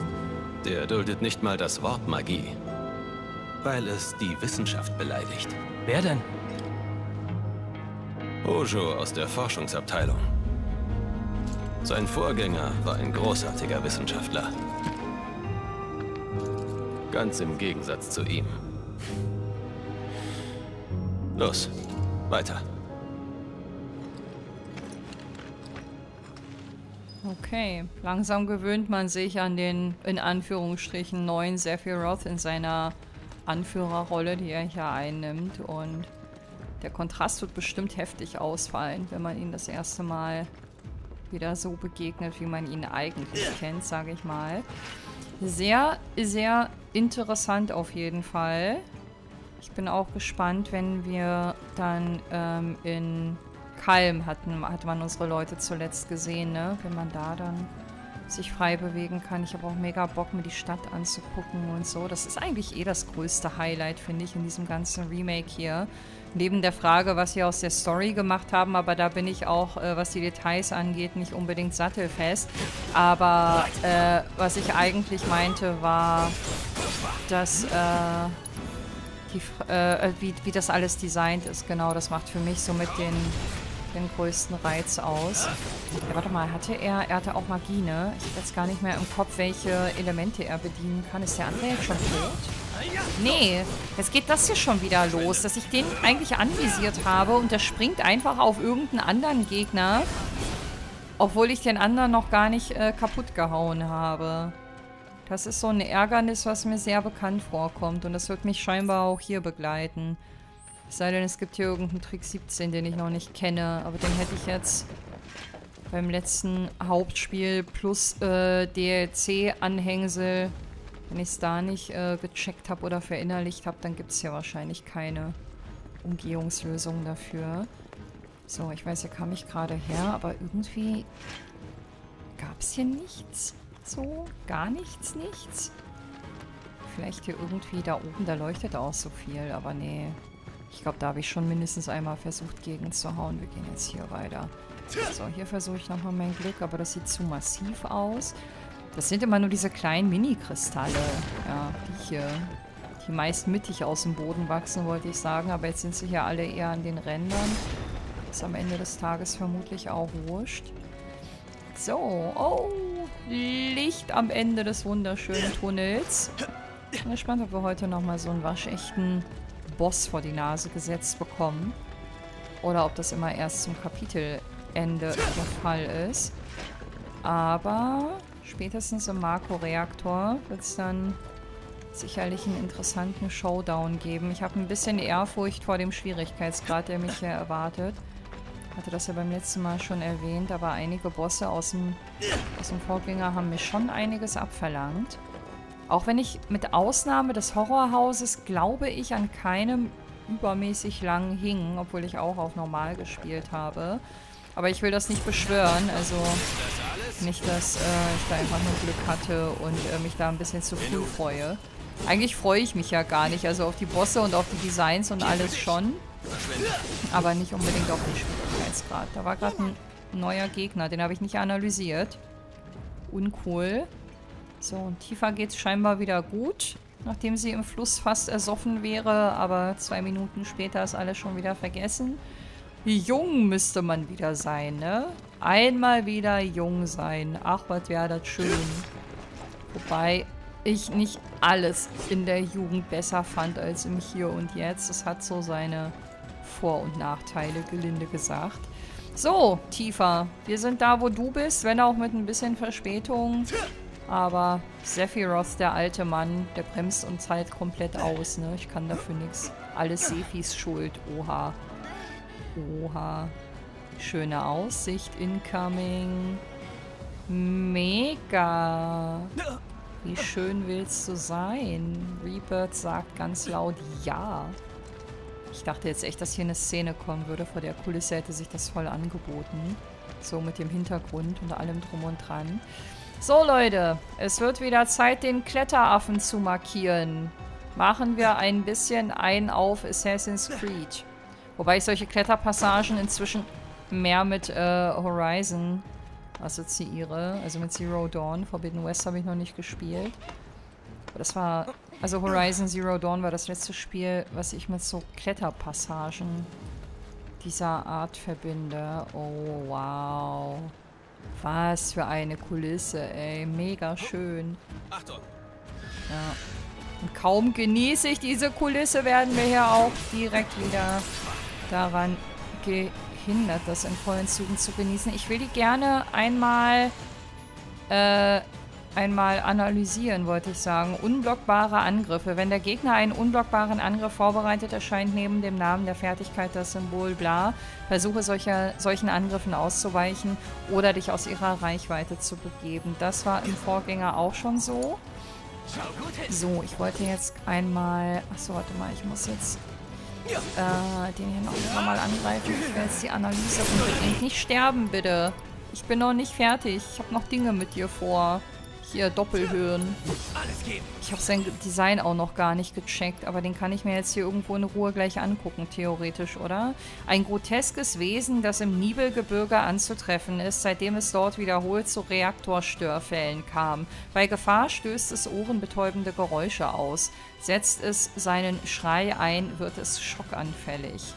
Der duldet nicht mal das Wort Magie weil es die Wissenschaft beleidigt. Wer denn? Hojo aus der Forschungsabteilung. Sein Vorgänger war ein großartiger Wissenschaftler. Ganz im Gegensatz zu ihm. Los, weiter. Okay, langsam gewöhnt man sich an den, in Anführungsstrichen, neuen Sephiroth in seiner Anführerrolle, die er hier einnimmt. Und der Kontrast wird bestimmt heftig ausfallen, wenn man ihn das erste Mal wieder so begegnet, wie man ihn eigentlich kennt, sage ich mal. Sehr, sehr interessant auf jeden Fall. Ich bin auch gespannt, wenn wir dann ähm, in Kalm hatten, hat man unsere Leute zuletzt gesehen, ne? Wenn man da dann sich frei bewegen kann. Ich habe auch mega Bock, mir die Stadt anzugucken und so. Das ist eigentlich eh das größte Highlight, finde ich, in diesem ganzen Remake hier. Neben der Frage, was sie aus der Story gemacht haben, aber da bin ich auch, äh, was die Details angeht, nicht unbedingt sattelfest. Aber äh, was ich eigentlich meinte, war, dass äh, die, äh, wie, wie das alles designt ist. Genau, das macht für mich so mit den den größten Reiz aus. Ja, warte mal, hatte er, er hatte auch Magie, ne? Ich habe jetzt gar nicht mehr im Kopf, welche Elemente er bedienen kann. Ist der andere jetzt schon tot? Nee, jetzt geht das hier schon wieder los, dass ich den eigentlich anvisiert habe und der springt einfach auf irgendeinen anderen Gegner, obwohl ich den anderen noch gar nicht äh, kaputt gehauen habe. Das ist so ein Ärgernis, was mir sehr bekannt vorkommt und das wird mich scheinbar auch hier begleiten. Es sei denn, es gibt hier irgendeinen Trick 17, den ich noch nicht kenne. Aber den hätte ich jetzt beim letzten Hauptspiel plus äh, DLC-Anhängsel, wenn ich es da nicht äh, gecheckt habe oder verinnerlicht habe, dann gibt es ja wahrscheinlich keine Umgehungslösung dafür. So, ich weiß, hier kam ich gerade her, aber irgendwie gab es hier nichts. So, gar nichts, nichts. Vielleicht hier irgendwie da oben, da leuchtet auch so viel, aber nee. Ich glaube, da habe ich schon mindestens einmal versucht, gegen zu hauen. Wir gehen jetzt hier weiter. So, hier versuche ich nochmal mein Glück, aber das sieht zu massiv aus. Das sind immer nur diese kleinen Mini-Kristalle, ja, die hier, die meist mittig aus dem Boden wachsen, wollte ich sagen. Aber jetzt sind sie hier alle eher an den Rändern. Ist am Ende des Tages vermutlich auch wurscht. So, oh, Licht am Ende des wunderschönen Tunnels. Ich bin gespannt, ob wir heute nochmal so einen waschechten Boss vor die Nase gesetzt bekommen. Oder ob das immer erst zum Kapitelende der Fall ist. Aber spätestens im Marco-Reaktor wird es dann sicherlich einen interessanten Showdown geben. Ich habe ein bisschen Ehrfurcht vor dem Schwierigkeitsgrad, der mich hier erwartet. Hatte das ja beim letzten Mal schon erwähnt, aber einige Bosse aus dem, aus dem Vorgänger haben mir schon einiges abverlangt. Auch wenn ich mit Ausnahme des Horrorhauses, glaube ich, an keinem übermäßig lang hing, obwohl ich auch auf normal gespielt habe. Aber ich will das nicht beschwören, also nicht, dass äh, ich da einfach nur Glück hatte und äh, mich da ein bisschen zu früh freue. Eigentlich freue ich mich ja gar nicht, also auf die Bosse und auf die Designs und alles schon. Aber nicht unbedingt auf den Schwierigkeitsgrad. Da war gerade ein neuer Gegner, den habe ich nicht analysiert. Uncool. So, und tiefer geht es scheinbar wieder gut, nachdem sie im Fluss fast ersoffen wäre, aber zwei Minuten später ist alles schon wieder vergessen. Jung müsste man wieder sein, ne? Einmal wieder jung sein. Ach, was wäre das schön. Wobei ich nicht alles in der Jugend besser fand als im Hier und Jetzt. Es hat so seine Vor- und Nachteile, gelinde gesagt. So, Tiefer. Wir sind da, wo du bist, wenn auch mit ein bisschen Verspätung. Aber Sephiroth, der alte Mann, der bremst uns halt komplett aus, ne? Ich kann dafür nichts. Alles Sephis Schuld. Oha. Oha. Schöne Aussicht incoming. Mega. Wie schön willst du sein? Rebirth sagt ganz laut Ja. Ich dachte jetzt echt, dass hier eine Szene kommen würde. Vor der Kulisse hätte sich das voll angeboten. So mit dem Hintergrund und allem drum und dran. So, Leute. Es wird wieder Zeit, den Kletteraffen zu markieren. Machen wir ein bisschen ein auf Assassin's Creed. Wobei ich solche Kletterpassagen inzwischen mehr mit äh, Horizon assoziiere. Also mit Zero Dawn. Forbidden West habe ich noch nicht gespielt. Aber das war... Also Horizon Zero Dawn war das letzte Spiel, was ich mit so Kletterpassagen dieser Art verbinde. Oh, wow. Was für eine Kulisse, ey. Mega schön. Achtung! Ja. Und kaum genieße ich diese Kulisse, werden wir hier auch direkt wieder daran gehindert, das in vollen Zügen zu genießen. Ich will die gerne einmal äh, einmal analysieren, wollte ich sagen. Unblockbare Angriffe. Wenn der Gegner einen unblockbaren Angriff vorbereitet, erscheint neben dem Namen der Fertigkeit das Symbol bla. Versuche solcher, solchen Angriffen auszuweichen oder dich aus ihrer Reichweite zu begeben. Das war im Vorgänger auch schon so. So, ich wollte jetzt einmal... Achso, warte mal, ich muss jetzt äh, den hier noch mal angreifen. Ich will jetzt die Analyse unbedingt. Nicht sterben, bitte. Ich bin noch nicht fertig. Ich habe noch Dinge mit dir vor. Hier, Doppelhöhen. Ich habe sein Design auch noch gar nicht gecheckt, aber den kann ich mir jetzt hier irgendwo in Ruhe gleich angucken, theoretisch, oder? Ein groteskes Wesen, das im Nibelgebirge anzutreffen ist, seitdem es dort wiederholt zu Reaktorstörfällen kam. Bei Gefahr stößt es ohrenbetäubende Geräusche aus. Setzt es seinen Schrei ein, wird es schockanfällig.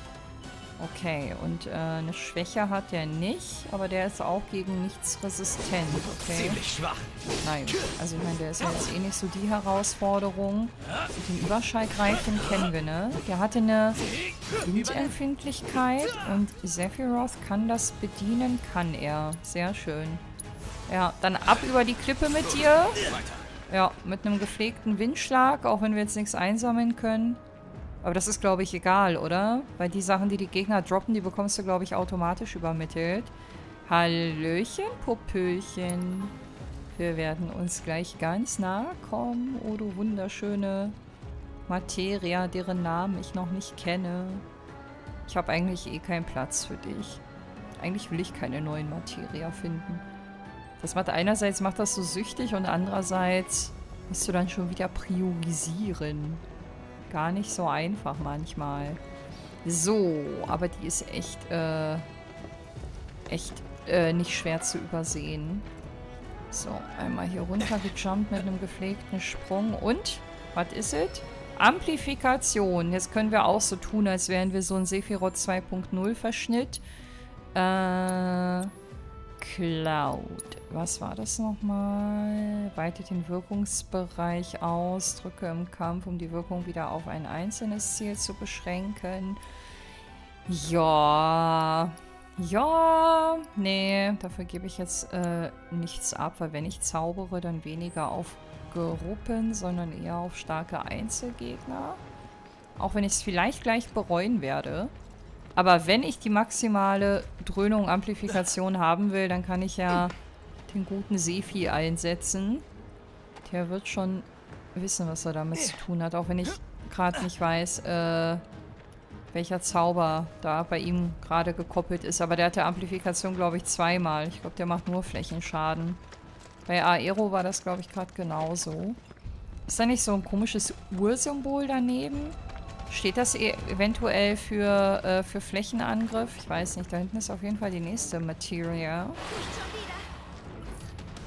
Okay, und äh, eine Schwäche hat der nicht, aber der ist auch gegen nichts resistent, okay? Ziemlich schwach. Nein, also ich meine, der ist ja jetzt eh nicht so die Herausforderung. Den Überschallgreif, den kennen wir, ne? Der hatte eine Windempfindlichkeit und Sephiroth kann das bedienen, kann er. Sehr schön. Ja, dann ab über die Klippe mit dir. Ja, mit einem gepflegten Windschlag, auch wenn wir jetzt nichts einsammeln können. Aber das ist, glaube ich, egal, oder? Weil die Sachen, die die Gegner droppen, die bekommst du, glaube ich, automatisch übermittelt. Hallöchen, Popöchen. Wir werden uns gleich ganz nahe kommen. Oh, du wunderschöne Materia, deren Namen ich noch nicht kenne. Ich habe eigentlich eh keinen Platz für dich. Eigentlich will ich keine neuen Materia finden. Das macht einerseits macht das so süchtig und andererseits musst du dann schon wieder priorisieren gar nicht so einfach manchmal. So, aber die ist echt, äh, echt äh, nicht schwer zu übersehen. So, einmal hier runtergejumpt mit einem gepflegten Sprung. Und, was ist es? Amplifikation. Jetzt können wir auch so tun, als wären wir so ein Sephiroth 2.0 Verschnitt. Äh... Cloud. Was war das nochmal? Weitet den Wirkungsbereich aus, drücke im Kampf, um die Wirkung wieder auf ein einzelnes Ziel zu beschränken. Ja. Ja. Nee, dafür gebe ich jetzt äh, nichts ab, weil wenn ich zaubere, dann weniger auf Gruppen, sondern eher auf starke Einzelgegner. Auch wenn ich es vielleicht gleich bereuen werde. Aber wenn ich die maximale Dröhnung Amplifikation haben will, dann kann ich ja den guten Sefi einsetzen. Der wird schon wissen, was er damit zu tun hat. Auch wenn ich gerade nicht weiß, äh, welcher Zauber da bei ihm gerade gekoppelt ist. Aber der hat der Amplifikation, glaube ich, zweimal. Ich glaube, der macht nur Flächenschaden. Bei Aero war das, glaube ich, gerade genauso. Ist da nicht so ein komisches Ursymbol daneben? Steht das e eventuell für, äh, für Flächenangriff? Ich weiß nicht. Da hinten ist auf jeden Fall die nächste Materia.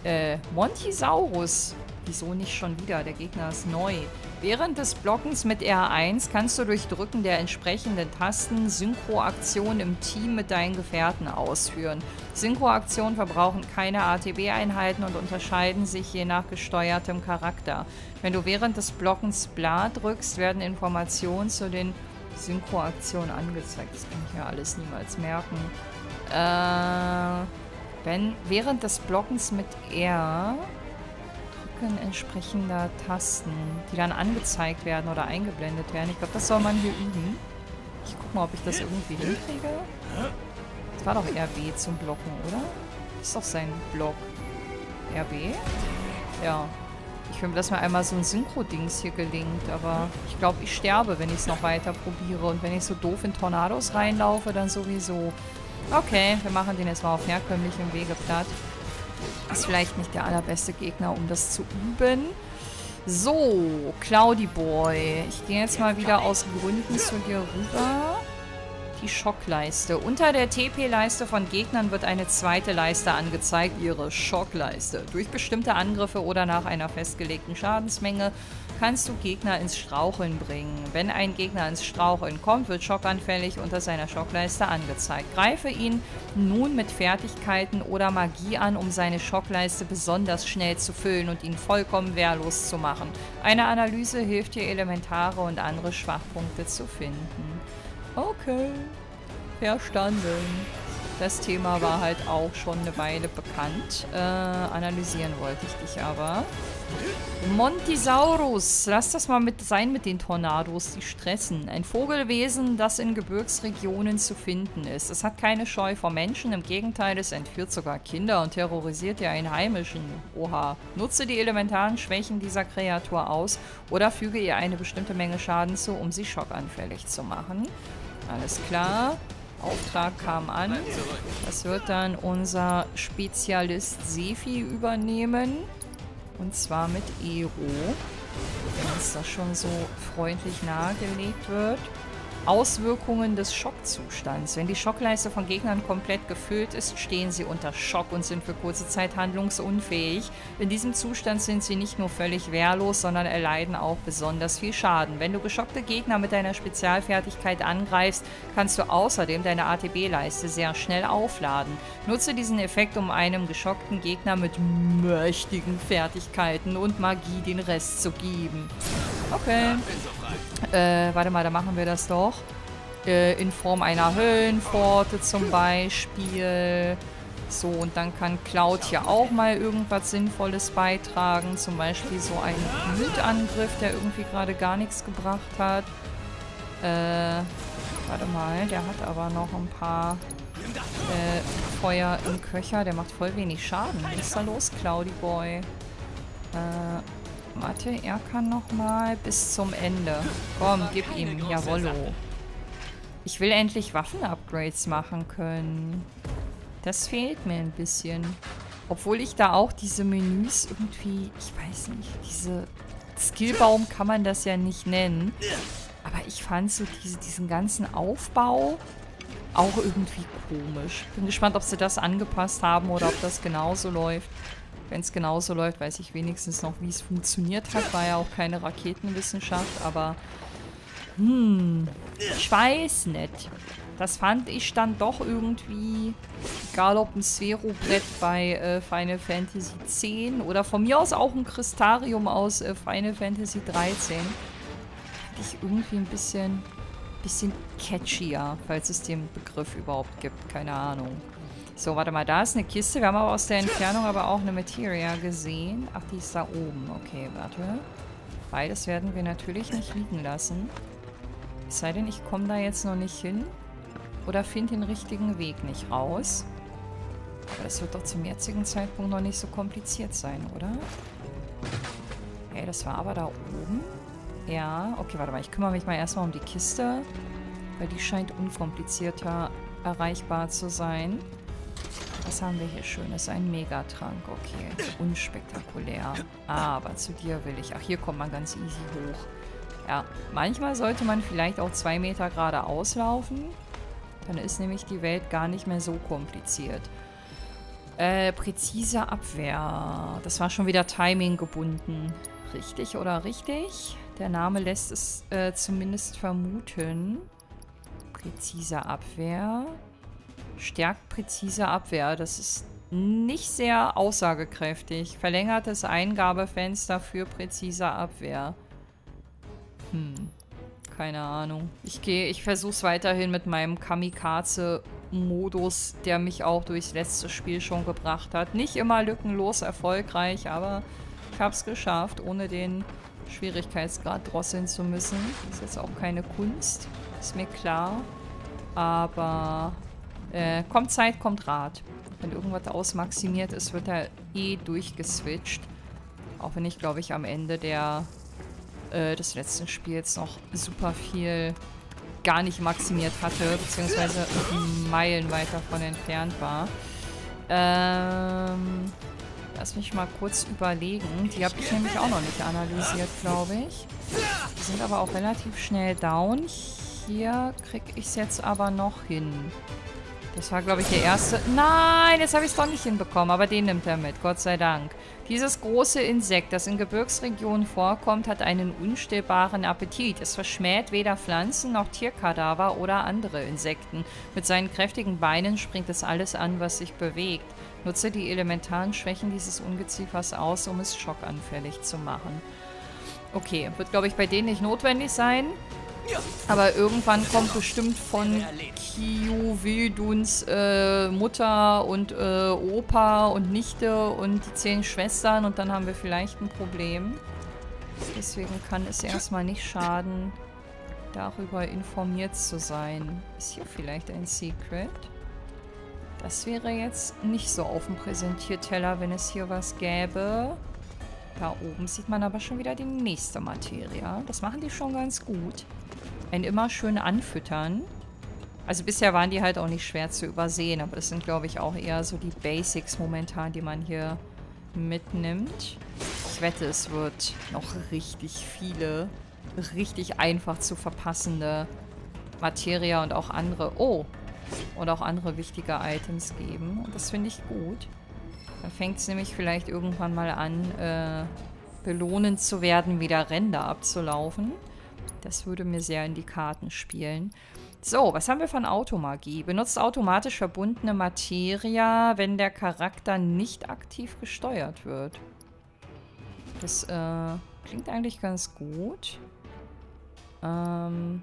Äh, Montisaurus. Wieso nicht schon wieder? Der Gegner ist neu. Während des Blockens mit R1 kannst du durch Drücken der entsprechenden Tasten Synchroaktionen im Team mit deinen Gefährten ausführen. Synchroaktionen verbrauchen keine ATB-Einheiten und unterscheiden sich je nach gesteuertem Charakter. Wenn du während des Blockens Bla drückst, werden Informationen zu den Synchroaktionen angezeigt. Das kann ich ja alles niemals merken. Äh, wenn während des Blockens mit R Drücken entsprechender Tasten, die dann angezeigt werden oder eingeblendet werden. Ich glaube, das soll man hier üben. Ich guck mal, ob ich das irgendwie hinkriege. Das war doch RB zum Blocken, oder? Das ist doch sein Block. RB? Ja. Ich will, dass mir einmal so ein Synchro-Dings hier gelingt, aber ich glaube, ich sterbe, wenn ich es noch weiter probiere. Und wenn ich so doof in Tornados reinlaufe, dann sowieso. Okay, wir machen den jetzt mal auf herkömmlichem Wege platt. Ist vielleicht nicht der allerbeste Gegner, um das zu üben. So, Cloudy Boy. Ich gehe jetzt mal wieder aus Gründen zu dir rüber. Die Schockleiste. Unter der TP-Leiste von Gegnern wird eine zweite Leiste angezeigt, ihre Schockleiste. Durch bestimmte Angriffe oder nach einer festgelegten Schadensmenge kannst du Gegner ins Straucheln bringen. Wenn ein Gegner ins Straucheln kommt, wird schockanfällig unter seiner Schockleiste angezeigt. Greife ihn nun mit Fertigkeiten oder Magie an, um seine Schockleiste besonders schnell zu füllen und ihn vollkommen wehrlos zu machen. Eine Analyse hilft dir, Elementare und andere Schwachpunkte zu finden. Okay, verstanden. Das Thema war halt auch schon eine Weile bekannt. Äh, analysieren wollte ich dich aber. Montisaurus. Lass das mal mit sein mit den Tornados, die stressen. Ein Vogelwesen, das in Gebirgsregionen zu finden ist. Es hat keine Scheu vor Menschen, im Gegenteil, es entführt sogar Kinder und terrorisiert die Einheimischen. Oha. Nutze die elementaren Schwächen dieser Kreatur aus oder füge ihr eine bestimmte Menge Schaden zu, um sie schockanfällig zu machen. Alles klar. Auftrag kam an. Das wird dann unser Spezialist Sefi übernehmen. Und zwar mit Ero. Wenn uns das schon so freundlich nahegelegt wird. Auswirkungen des Schockzustands. Wenn die Schockleiste von Gegnern komplett gefüllt ist, stehen sie unter Schock und sind für kurze Zeit handlungsunfähig. In diesem Zustand sind sie nicht nur völlig wehrlos, sondern erleiden auch besonders viel Schaden. Wenn du geschockte Gegner mit deiner Spezialfertigkeit angreifst, kannst du außerdem deine ATB-Leiste sehr schnell aufladen. Nutze diesen Effekt, um einem geschockten Gegner mit mächtigen Fertigkeiten und Magie den Rest zu geben. Okay. Äh, warte mal, da machen wir das doch. Äh, in Form einer Höllenpforte zum Beispiel. So, und dann kann Cloud hier auch mal irgendwas Sinnvolles beitragen. Zum Beispiel so einen Blutangriff, der irgendwie gerade gar nichts gebracht hat. Äh, warte mal, der hat aber noch ein paar äh, Feuer im Köcher. Der macht voll wenig Schaden. Was ist da los, Cloudy Boy? Äh, Warte, er kann noch mal bis zum Ende. Komm, gib ihm. Jawollo. Ich will endlich Waffen-Upgrades machen können. Das fehlt mir ein bisschen. Obwohl ich da auch diese Menüs irgendwie, ich weiß nicht, diese Skillbaum kann man das ja nicht nennen. Aber ich fand so diese, diesen ganzen Aufbau auch irgendwie komisch. Bin gespannt, ob sie das angepasst haben oder ob das genauso läuft. Wenn es genauso läuft, weiß ich wenigstens noch, wie es funktioniert hat. War ja auch keine Raketenwissenschaft, aber... Hm, ich weiß nicht. Das fand ich dann doch irgendwie, egal ob ein Sphero-Brett bei äh, Final Fantasy X oder von mir aus auch ein Kristarium aus äh, Final Fantasy 13, fand ich irgendwie ein bisschen, bisschen catchier, falls es den Begriff überhaupt gibt. Keine Ahnung. So, warte mal, da ist eine Kiste. Wir haben aber aus der Entfernung aber auch eine Materia gesehen. Ach, die ist da oben. Okay, warte. Beides werden wir natürlich nicht liegen lassen. Es sei denn, ich komme da jetzt noch nicht hin. Oder finde den richtigen Weg nicht raus. Aber das wird doch zum jetzigen Zeitpunkt noch nicht so kompliziert sein, oder? Hey, das war aber da oben. Ja, okay, warte mal. Ich kümmere mich mal erstmal um die Kiste. Weil die scheint unkomplizierter erreichbar zu sein. Was haben wir hier Schönes? Ein Megatrank. Okay, unspektakulär. Aber zu dir will ich. Ach, hier kommt man ganz easy hoch. Ja, manchmal sollte man vielleicht auch zwei Meter geradeaus laufen. Dann ist nämlich die Welt gar nicht mehr so kompliziert. Äh, präzise Abwehr. Das war schon wieder Timing gebunden. Richtig oder richtig? Der Name lässt es äh, zumindest vermuten. Präzise Abwehr. Stärkt präzise Abwehr. Das ist nicht sehr aussagekräftig. Verlängertes Eingabefenster für präzise Abwehr. Hm. Keine Ahnung. Ich gehe, ich versuche es weiterhin mit meinem Kamikaze-Modus, der mich auch durchs letzte Spiel schon gebracht hat. Nicht immer lückenlos erfolgreich, aber ich habe es geschafft, ohne den Schwierigkeitsgrad drosseln zu müssen. Ist jetzt auch keine Kunst, ist mir klar. Aber äh, kommt Zeit, kommt Rat. Wenn irgendwas ausmaximiert ist, wird er eh durchgeswitcht. Auch wenn ich, glaube ich, am Ende der äh, des letzten Spiels noch super viel gar nicht maximiert hatte, beziehungsweise Meilen weiter davon entfernt war. Ähm, lass mich mal kurz überlegen. Die habe ich nämlich auch noch nicht analysiert, glaube ich. Die sind aber auch relativ schnell down. Hier kriege ich es jetzt aber noch hin. Das war, glaube ich, der erste... Nein, jetzt habe ich es doch nicht hinbekommen. Aber den nimmt er mit, Gott sei Dank. Dieses große Insekt, das in Gebirgsregionen vorkommt, hat einen unstillbaren Appetit. Es verschmäht weder Pflanzen noch Tierkadaver oder andere Insekten. Mit seinen kräftigen Beinen springt es alles an, was sich bewegt. Nutze die elementaren Schwächen dieses Ungeziefers aus, um es schockanfällig zu machen. Okay, wird, glaube ich, bei denen nicht notwendig sein. Aber irgendwann kommt bestimmt von Kyu Wilduns äh, Mutter und äh, Opa und Nichte und die zehn Schwestern und dann haben wir vielleicht ein Problem. Deswegen kann es erstmal nicht schaden, darüber informiert zu sein. Ist hier vielleicht ein Secret? Das wäre jetzt nicht so auf dem Präsentierteller, wenn es hier was gäbe. Da oben sieht man aber schon wieder die nächste Materie. Das machen die schon ganz gut. Ein immer schön anfüttern. Also bisher waren die halt auch nicht schwer zu übersehen, aber das sind, glaube ich, auch eher so die Basics momentan, die man hier mitnimmt. Ich wette, es wird noch richtig viele, richtig einfach zu verpassende Materie und auch andere... Oh! Und auch andere wichtige Items geben. Und das finde ich gut. Dann fängt es nämlich vielleicht irgendwann mal an, äh, belohnend zu werden, wieder Ränder abzulaufen. Das würde mir sehr in die Karten spielen. So, was haben wir von Automagie? Benutzt automatisch verbundene Materia, wenn der Charakter nicht aktiv gesteuert wird. Das äh, klingt eigentlich ganz gut. Ähm,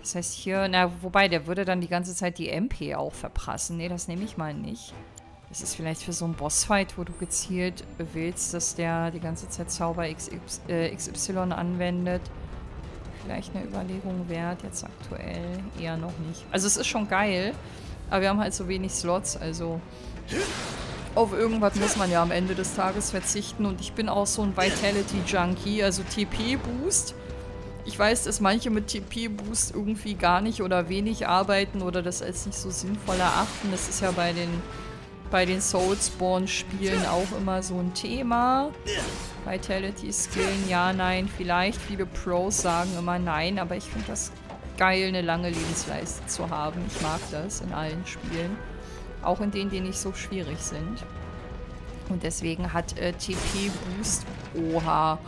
das heißt hier, na, wobei, der würde dann die ganze Zeit die MP auch verprassen. Ne, das nehme ich mal nicht. Das ist vielleicht für so einen Bossfight, wo du gezielt willst, dass der die ganze Zeit Zauber XY, äh, XY anwendet vielleicht eine Überlegung wert. Jetzt aktuell eher noch nicht. Also es ist schon geil, aber wir haben halt so wenig Slots, also auf irgendwas muss man ja am Ende des Tages verzichten und ich bin auch so ein Vitality-Junkie, also TP-Boost. Ich weiß, dass manche mit TP-Boost irgendwie gar nicht oder wenig arbeiten oder das als nicht so sinnvoll erachten. Das ist ja bei den bei den Soulspawn-Spielen auch immer so ein Thema. Vitality skillen, ja, nein, vielleicht. Viele Pros sagen immer nein, aber ich finde das geil, eine lange Lebensleiste zu haben. Ich mag das in allen Spielen. Auch in denen, die nicht so schwierig sind. Und deswegen hat äh, TP Boost, oha,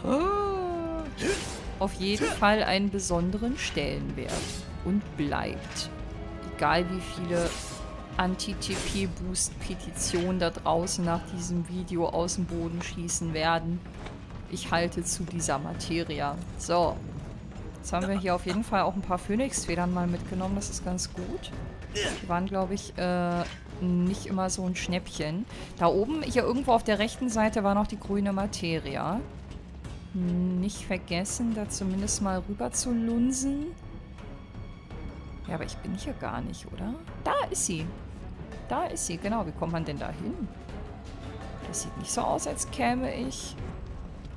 auf jeden Fall einen besonderen Stellenwert. Und bleibt. Egal wie viele Anti-TP-Boost-Petition da draußen nach diesem Video aus dem Boden schießen werden. Ich halte zu dieser Materie. So. Jetzt haben wir hier auf jeden Fall auch ein paar Phoenix-Federn mal mitgenommen. Das ist ganz gut. Die waren, glaube ich, äh, nicht immer so ein Schnäppchen. Da oben, hier irgendwo auf der rechten Seite, war noch die grüne Materie. Nicht vergessen, da zumindest mal rüber zu lunsen. Ja, aber ich bin hier gar nicht, oder? Da ist sie. Da ist sie, genau. Wie kommt man denn da hin? Das sieht nicht so aus, als käme ich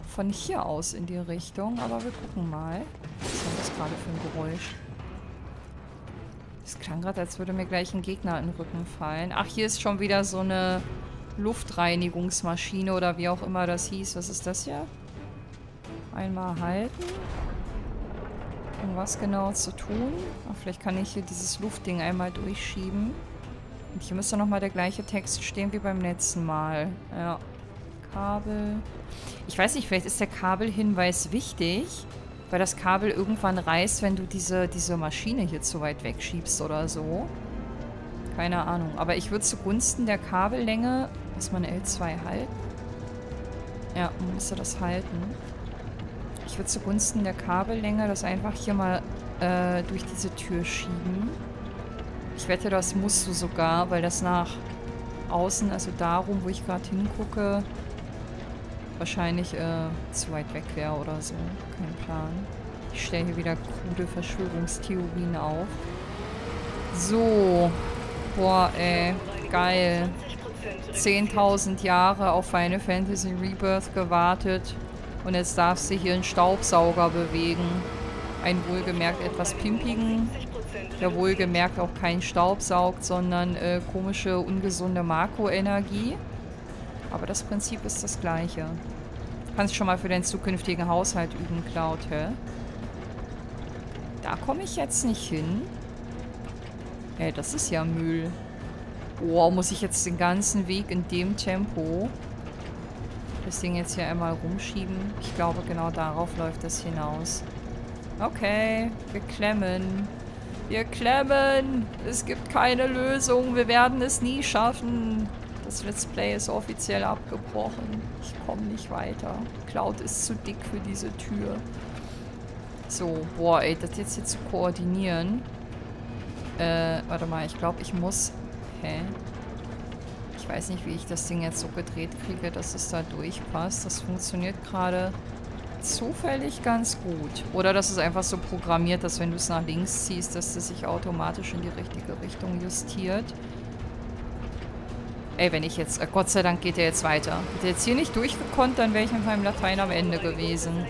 von hier aus in die Richtung. Aber wir gucken mal. Was war das gerade für ein Geräusch? Es klang gerade, als würde mir gleich ein Gegner in den Rücken fallen. Ach, hier ist schon wieder so eine Luftreinigungsmaschine oder wie auch immer das hieß. Was ist das hier? Einmal halten. Um was genau zu tun? Ach, vielleicht kann ich hier dieses Luftding einmal durchschieben. Und hier müsste nochmal der gleiche Text stehen wie beim letzten Mal. Ja. Kabel. Ich weiß nicht, vielleicht ist der Kabelhinweis wichtig, weil das Kabel irgendwann reißt, wenn du diese, diese Maschine hier zu weit wegschiebst oder so. Keine Ahnung. Aber ich würde zugunsten der Kabellänge... Muss man L2 halten? Ja, man müsste das halten. Ich würde zugunsten der Kabellänge das einfach hier mal äh, durch diese Tür schieben. Ich wette, das musst du sogar, weil das nach außen, also darum, wo ich gerade hingucke, wahrscheinlich äh, zu weit weg wäre oder so. Kein Plan. Ich stelle hier wieder krude Verschwörungstheorien auf. So. Boah, ey. Geil. 10.000 Jahre auf Final Fantasy Rebirth gewartet. Und jetzt darfst du hier einen Staubsauger bewegen. Einen wohlgemerkt etwas pimpigen der wohlgemerkt auch keinen Staub saugt, sondern äh, komische, ungesunde Makroenergie. Aber das Prinzip ist das gleiche. Kannst schon mal für deinen zukünftigen Haushalt üben, Cloud, hä? Da komme ich jetzt nicht hin. Ey, das ist ja Müll. Oh, muss ich jetzt den ganzen Weg in dem Tempo das Ding jetzt hier einmal rumschieben? Ich glaube, genau darauf läuft das hinaus. Okay, wir klemmen. Wir klemmen. Es gibt keine Lösung. Wir werden es nie schaffen. Das Let's Play ist offiziell abgebrochen. Ich komme nicht weiter. Cloud ist zu dick für diese Tür. So, boah, ey, das jetzt hier zu koordinieren. Äh, warte mal, ich glaube, ich muss... Hä? Ich weiß nicht, wie ich das Ding jetzt so gedreht kriege, dass es da durchpasst. Das funktioniert gerade zufällig ganz gut. Oder das ist einfach so programmiert, dass wenn du es nach links ziehst, dass es sich automatisch in die richtige Richtung justiert. Ey, wenn ich jetzt... Äh, Gott sei Dank geht der jetzt weiter. Hätte jetzt hier nicht durchgekonnt, dann wäre ich mit meinem Latein am Ende gewesen.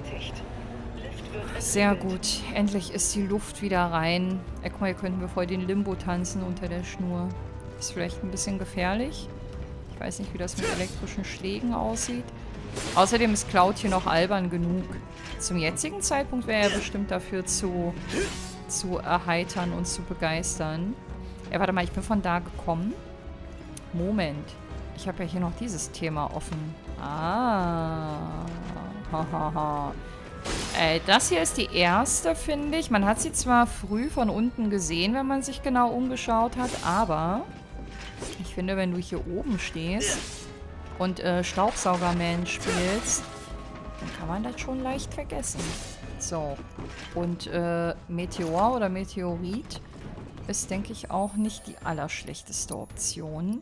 Sehr gut. Endlich ist die Luft wieder rein. Ey, guck mal, hier könnten wir voll den Limbo tanzen unter der Schnur. Ist vielleicht ein bisschen gefährlich. Ich weiß nicht, wie das mit elektrischen Schlägen aussieht. Außerdem ist Cloud hier noch albern genug. Zum jetzigen Zeitpunkt wäre er bestimmt dafür zu, zu erheitern und zu begeistern. Ja, warte mal, ich bin von da gekommen. Moment. Ich habe ja hier noch dieses Thema offen. Ah. Hahaha. Äh, das hier ist die erste, finde ich. Man hat sie zwar früh von unten gesehen, wenn man sich genau umgeschaut hat, aber ich finde, wenn du hier oben stehst und äh, Staubsaugerman spielst, dann kann man das schon leicht vergessen. So. Und äh, Meteor oder Meteorit ist, denke ich, auch nicht die allerschlechteste Option.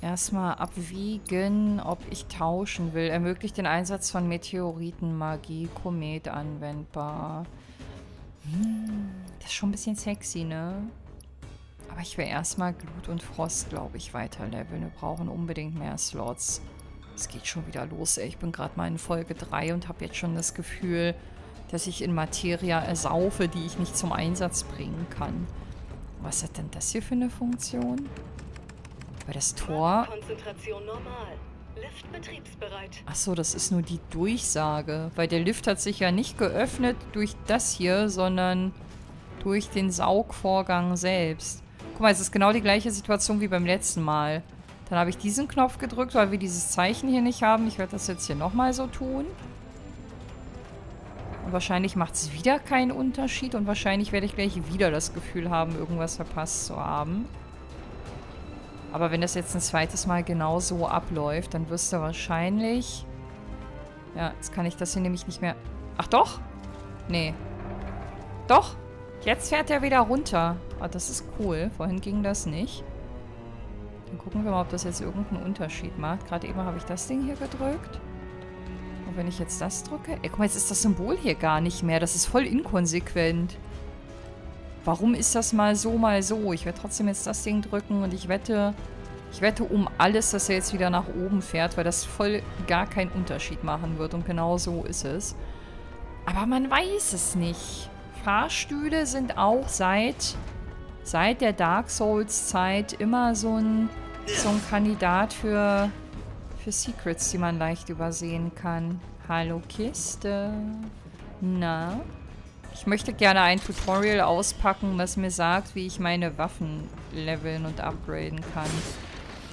Erstmal abwiegen, ob ich tauschen will. Ermöglicht den Einsatz von Meteoriten, Magie, Komet anwendbar. Hm, das ist schon ein bisschen sexy, ne? Aber ich will erstmal Glut und Frost, glaube ich, weiterleveln. Wir brauchen unbedingt mehr Slots. Es geht schon wieder los, ey. Ich bin gerade mal in Folge 3 und habe jetzt schon das Gefühl, dass ich in Materia ersaufe, die ich nicht zum Einsatz bringen kann. Was hat denn das hier für eine Funktion? Weil das Tor... Konzentration normal. Lift betriebsbereit. Achso, das ist nur die Durchsage. Weil der Lift hat sich ja nicht geöffnet durch das hier, sondern durch den Saugvorgang selbst. Guck mal, es ist genau die gleiche Situation wie beim letzten Mal. Dann habe ich diesen Knopf gedrückt, weil wir dieses Zeichen hier nicht haben. Ich werde das jetzt hier nochmal so tun. Und wahrscheinlich macht es wieder keinen Unterschied. Und wahrscheinlich werde ich gleich wieder das Gefühl haben, irgendwas verpasst zu haben. Aber wenn das jetzt ein zweites Mal genau so abläuft, dann wirst du wahrscheinlich... Ja, jetzt kann ich das hier nämlich nicht mehr... Ach doch? Nee. Doch? Jetzt fährt er wieder runter. Ah, das ist cool. Vorhin ging das nicht. Dann gucken wir mal, ob das jetzt irgendeinen Unterschied macht. Gerade eben habe ich das Ding hier gedrückt. Und wenn ich jetzt das drücke... Ey, guck mal, jetzt ist das Symbol hier gar nicht mehr. Das ist voll inkonsequent. Warum ist das mal so, mal so? Ich werde trotzdem jetzt das Ding drücken und ich wette... Ich wette um alles, dass er jetzt wieder nach oben fährt, weil das voll gar keinen Unterschied machen wird. Und genau so ist es. Aber man weiß es nicht. Fahrstühle sind auch seit, seit der Dark Souls-Zeit immer so ein, so ein Kandidat für, für Secrets, die man leicht übersehen kann. Hallo Kiste. Na? Ich möchte gerne ein Tutorial auspacken, was mir sagt, wie ich meine Waffen leveln und upgraden kann.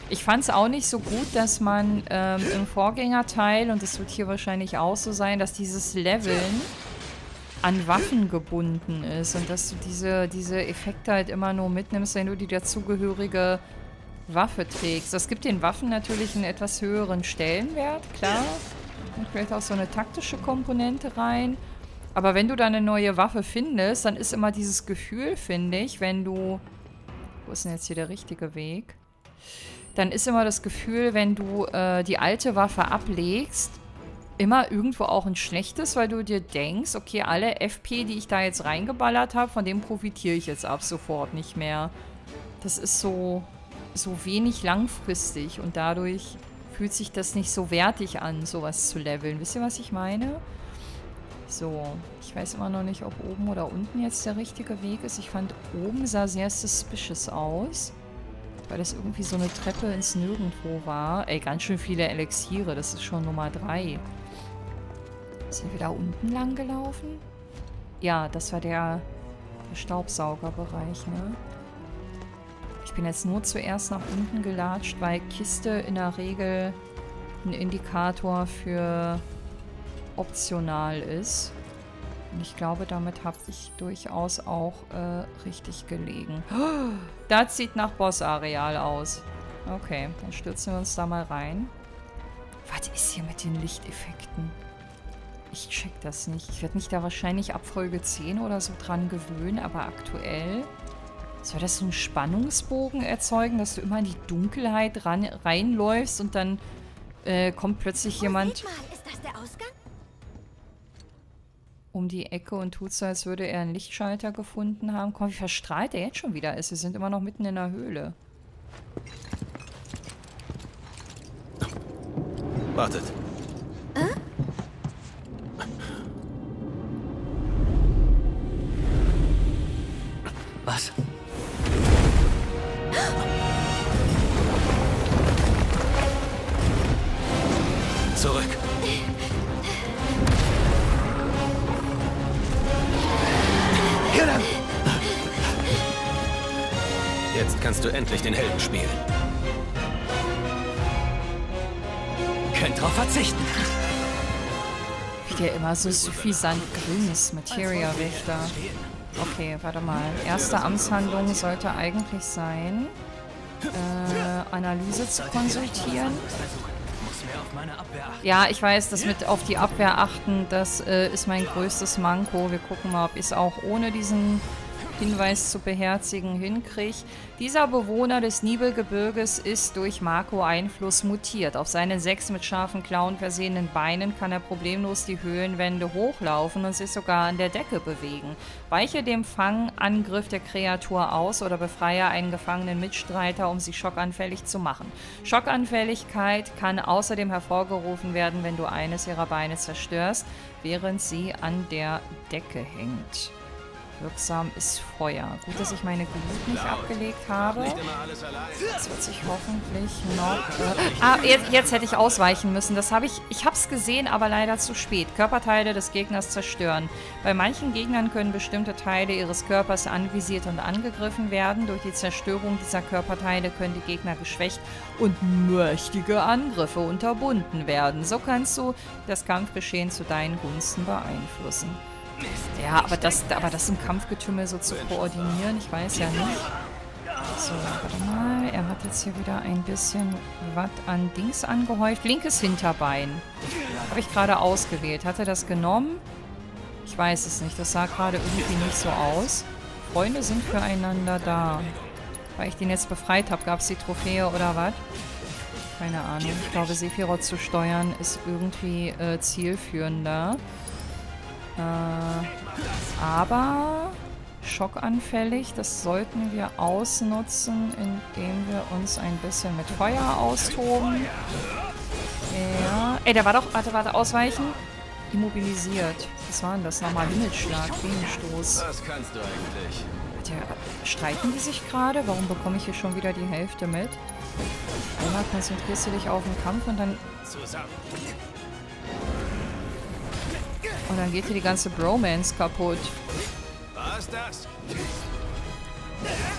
Ich fand es auch nicht so gut, dass man ähm, im Vorgängerteil, und das wird hier wahrscheinlich auch so sein, dass dieses Leveln an Waffen gebunden ist und dass du diese, diese Effekte halt immer nur mitnimmst, wenn du die dazugehörige Waffe trägst. Das gibt den Waffen natürlich einen etwas höheren Stellenwert, klar. Und vielleicht auch so eine taktische Komponente rein. Aber wenn du da eine neue Waffe findest, dann ist immer dieses Gefühl, finde ich, wenn du... Wo ist denn jetzt hier der richtige Weg? Dann ist immer das Gefühl, wenn du äh, die alte Waffe ablegst, immer irgendwo auch ein schlechtes, weil du dir denkst, okay, alle FP, die ich da jetzt reingeballert habe, von dem profitiere ich jetzt ab sofort nicht mehr. Das ist so, so wenig langfristig und dadurch fühlt sich das nicht so wertig an, sowas zu leveln. Wisst ihr, was ich meine? So, ich weiß immer noch nicht, ob oben oder unten jetzt der richtige Weg ist. Ich fand, oben sah sehr suspicious aus. Weil das irgendwie so eine Treppe ins Nirgendwo war. Ey, ganz schön viele Elixiere. Das ist schon Nummer 3. Sind wir da unten lang gelaufen? Ja, das war der, der Staubsaugerbereich, ne? Ich bin jetzt nur zuerst nach unten gelatscht, weil Kiste in der Regel ein Indikator für optional ist. Und ich glaube, damit habe ich durchaus auch äh, richtig gelegen. Das sieht nach Bossareal aus. Okay, dann stürzen wir uns da mal rein. Was ist hier mit den Lichteffekten? Ich check das nicht. Ich werde mich da wahrscheinlich ab Folge 10 oder so dran gewöhnen, aber aktuell... Soll das so einen Spannungsbogen erzeugen, dass du immer in die Dunkelheit ran, reinläufst und dann äh, kommt plötzlich Oh, jemand seht mal, ist das der Ausgang? um die Ecke und tut so, als würde er einen Lichtschalter gefunden haben. Komm, wie verstrahlt er jetzt schon wieder ist. Wir sind immer noch mitten in der Höhle. Wartet. Immer so suffisant grinst. Materia Wächter. Okay, warte mal. Erste Amtshandlung sollte eigentlich sein, äh, Analyse zu konsultieren. Ja, ich weiß, das mit auf die Abwehr achten, das äh, ist mein größtes Manko. Wir gucken mal, ob ich es auch ohne diesen Hinweis zu beherzigen hinkriege. Dieser Bewohner des Nibelgebirges ist durch Marco-Einfluss mutiert. Auf seinen sechs mit scharfen Klauen versehenen Beinen kann er problemlos die Höhlenwände hochlaufen und sich sogar an der Decke bewegen. Weiche dem Fangangriff der Kreatur aus oder befreie einen gefangenen Mitstreiter, um sie schockanfällig zu machen. Schockanfälligkeit kann außerdem hervorgerufen werden, wenn du eines ihrer Beine zerstörst, während sie an der Decke hängt. Wirksam ist Feuer. Gut, dass ich meine Glut nicht abgelegt habe. Das wird sich hoffentlich noch... Äh ah, jetzt, jetzt hätte ich ausweichen müssen. Das habe ich... Ich habe es gesehen, aber leider zu spät. Körperteile des Gegners zerstören. Bei manchen Gegnern können bestimmte Teile ihres Körpers anvisiert und angegriffen werden. Durch die Zerstörung dieser Körperteile können die Gegner geschwächt und mächtige Angriffe unterbunden werden. So kannst du das Kampfgeschehen zu deinen Gunsten beeinflussen. Ja, aber das, aber das im Kampfgetümmel so zu koordinieren, ich weiß ja nicht. So, warte mal. Er hat jetzt hier wieder ein bisschen was an Dings angehäuft. Linkes Hinterbein. Habe ich gerade ausgewählt. Hat er das genommen? Ich weiß es nicht. Das sah gerade irgendwie nicht so aus. Freunde sind füreinander da. Weil ich den jetzt befreit habe, gab es die Trophäe oder was? Keine Ahnung. Ich glaube, Sephiroth zu steuern ist irgendwie äh, zielführender. Äh, aber schockanfällig, das sollten wir ausnutzen, indem wir uns ein bisschen mit Feuer austoben. Ja. Ey, der war doch. Warte, warte, ausweichen. Immobilisiert. Was war denn das nochmal? Himmelsschlag, Bienenstoß. Was kannst du eigentlich? Der, streiten die sich gerade? Warum bekomme ich hier schon wieder die Hälfte mit? Einmal konzentrierst du dich auf den Kampf und dann Zusammen. Und dann geht hier die ganze Bromance kaputt. Was das?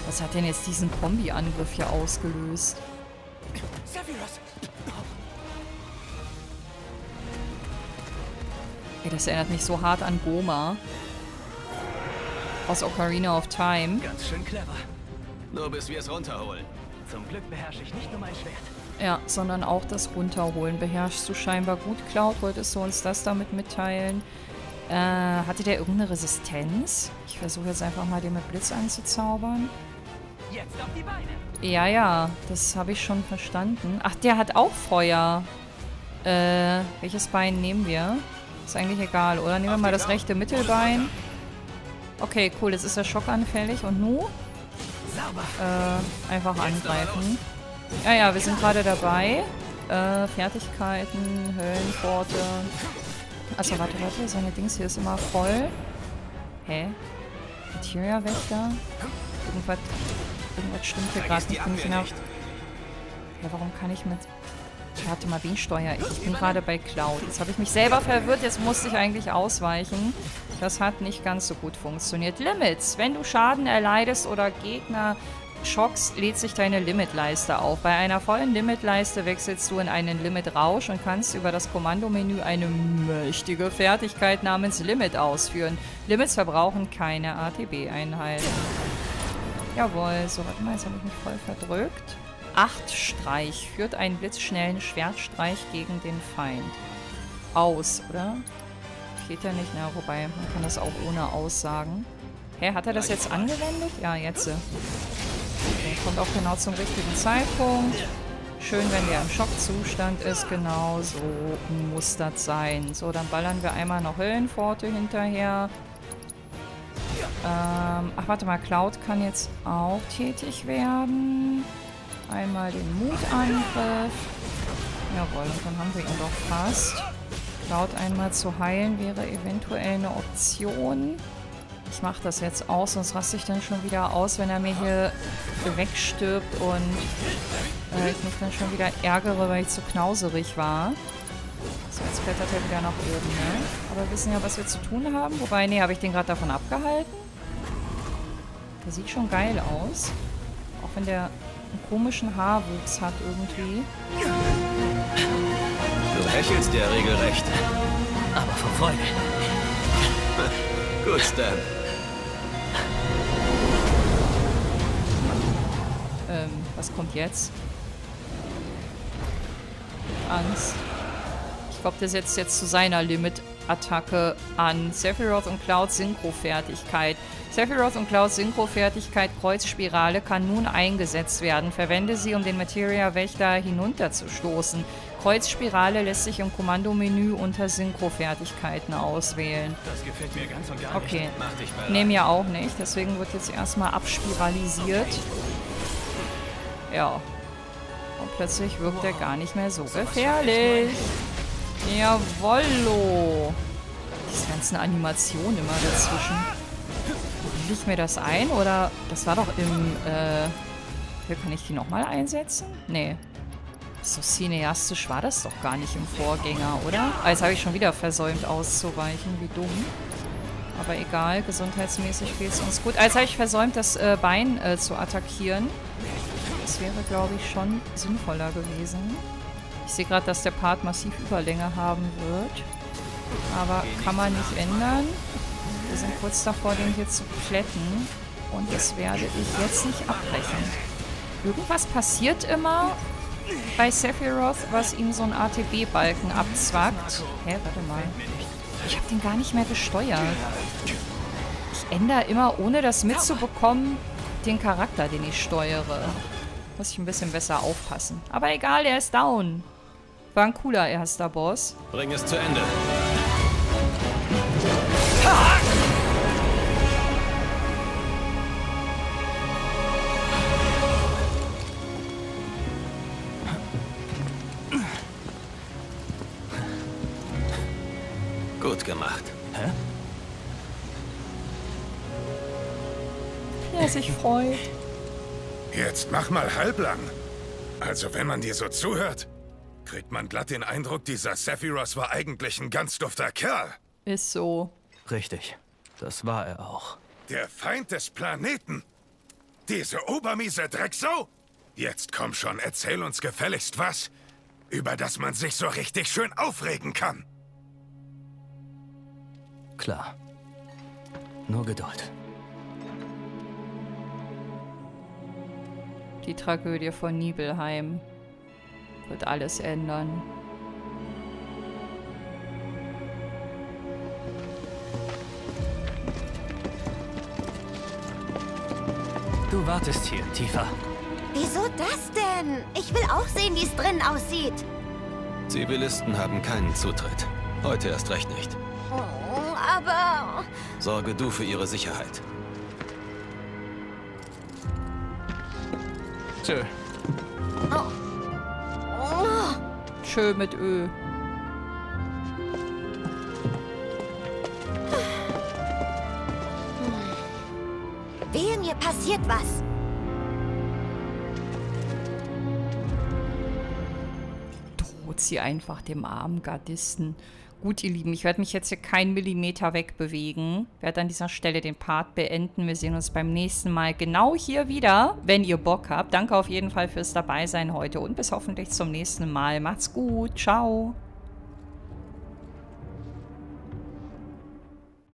Was hat denn jetzt diesen Kombi-Angriff hier ausgelöst? Ey, das erinnert mich so hart an Goma. Aus Ocarina of Time. Ganz schön clever. Nur bis wir es runterholen. Zum Glück beherrsche ich nicht nur mein Schwert. Ja, sondern auch das Runterholen beherrschst du scheinbar gut. Cloud, wolltest du uns das damit mitteilen? Äh, hatte der irgendeine Resistenz? Ich versuche jetzt einfach mal den mit Blitz anzuzaubern. Jetzt auf die Beine! Ja, ja, das habe ich schon verstanden. Ach, der hat auch Feuer. Äh, welches Bein nehmen wir? Ist eigentlich egal, oder? Nehmen wir mal das rechte Mittelbein. Okay, cool, jetzt ist er schockanfällig. Und nu? Sauber! Äh, einfach angreifen. Ja, ja, wir sind gerade dabei. Äh, Fertigkeiten, Höllenpforte. Achso, warte, warte. Seine Dings hier ist immer voll. Hä? Materia Wächter? Irgendwas, irgendwas stimmt hier gerade nicht. Bin ich der... Ja, warum kann ich mit... Warte mal, wen steuere ich? Ich bin gerade bei Cloud. Jetzt habe ich mich selber verwirrt. Jetzt musste ich eigentlich ausweichen. Das hat nicht ganz so gut funktioniert. Limits. Wenn du Schaden erleidest oder Gegner Schocks lädt sich deine Limitleiste auf. Bei einer vollen Limitleiste wechselst du in einen Limit-Rausch und kannst über das Kommandomenü eine mächtige Fertigkeit namens Limit ausführen. Limits verbrauchen keine ATB-Einheit. Jawohl, so, warte mal, jetzt habe ich mich voll verdrückt. Acht-Streich führt einen blitzschnellen Schwertstreich gegen den Feind. Aus, oder? Geht ja nicht, na, wobei, man kann das auch ohne Aussagen. Hä, hat er das jetzt angewendet? Ja, jetzt. Okay, kommt auch genau zum richtigen Zeitpunkt. Schön, wenn der im Schockzustand ist. Genau so muss das sein. So, dann ballern wir einmal noch Höllenpforte hinterher. Ähm, ach, warte mal. Cloud kann jetzt auch tätig werden. Einmal den Mutangriff. Jawohl, und dann haben wir ihn doch fast. Cloud einmal zu heilen wäre eventuell eine Option. Ich mache das jetzt aus, sonst raste ich dann schon wieder aus, wenn er mir hier wegstirbt und äh, ich mich dann schon wieder ärgere, weil ich zu knauserig war. So, jetzt klettert er wieder nach oben, ne? Aber wir wissen ja, was wir zu tun haben. Wobei, nee, habe ich den gerade davon abgehalten? Der sieht schon geil aus. Auch wenn der einen komischen Haarwuchs hat irgendwie. Du hechelst ja regelrecht. Aber von Freude. Gut, Stan. Ähm, was kommt jetzt? Angst. Ich glaube, der setzt jetzt zu seiner Limit-Attacke an. Sephiroth und Cloud Synchro-Fertigkeit. Sephiroth und Cloud Synchro-Fertigkeit Kreuzspirale kann nun eingesetzt werden. Verwende sie, um den Materia-Wächter hinunterzustoßen. Kreuzspirale lässt sich im Kommandomenü unter Synchro-Fertigkeiten auswählen. Das gefällt mir ganz und gar Okay. nicht. Mach dich bereit. Nehmen ja auch nicht, deswegen wird jetzt erstmal abspiralisiert. Ja. Und plötzlich wirkt er gar nicht mehr so gefährlich. Jawollo. Diese ganzen Animationen immer dazwischen. Bilde ich mir das ein? Oder das war doch im, äh... Hier kann ich die nochmal einsetzen? Nee. So cineastisch war das doch gar nicht im Vorgänger, oder? Ah, jetzt habe ich schon wieder versäumt auszuweichen. Wie dumm. Aber egal, gesundheitsmäßig geht es uns gut. Als habe ich versäumt, das äh, Bein äh, zu attackieren. Das wäre, glaube ich, schon sinnvoller gewesen. Ich sehe gerade, dass der Part massiv Überlänge haben wird. Aber kann man nicht ändern. Wir sind kurz davor, den hier zu plätten. Und das werde ich jetzt nicht abbrechen. Irgendwas passiert immer bei Sephiroth, was ihm so einen ATB-Balken abzwackt. Hä, warte mal. Ich habe den gar nicht mehr gesteuert. Ich ändere immer, ohne das mitzubekommen, den Charakter, den ich steuere. Muss ich ein bisschen besser aufpassen. Aber egal, er ist down. War ein cooler erster Boss. Bring es zu Ende. Gut gemacht. Wie er sich freut. Jetzt mach mal halblang. Also wenn man dir so zuhört, kriegt man glatt den Eindruck, dieser Sephiroth war eigentlich ein ganz dufter Kerl. Ist so. Richtig. Das war er auch. Der Feind des Planeten. Diese obermiese Drecksau. Jetzt komm schon, erzähl uns gefälligst was, über das man sich so richtig schön aufregen kann. Klar. Nur Geduld. Die Tragödie von Nibelheim wird alles ändern. Du wartest hier, Tifa. Wieso das denn? Ich will auch sehen, wie es drin aussieht. Zivilisten haben keinen Zutritt. Heute erst recht nicht. Oh, aber... Sorge du für ihre Sicherheit. Tschö. Oh, Tschö mit Ö. wehe, mir passiert was. Droht sie einfach dem armen Gardisten. Gut, ihr Lieben, ich werde mich jetzt hier keinen Millimeter wegbewegen. Werde an dieser Stelle den Part beenden. Wir sehen uns beim nächsten Mal genau hier wieder, wenn ihr Bock habt. Danke auf jeden Fall fürs Dabeisein heute und bis hoffentlich zum nächsten Mal. Macht's gut. Ciao.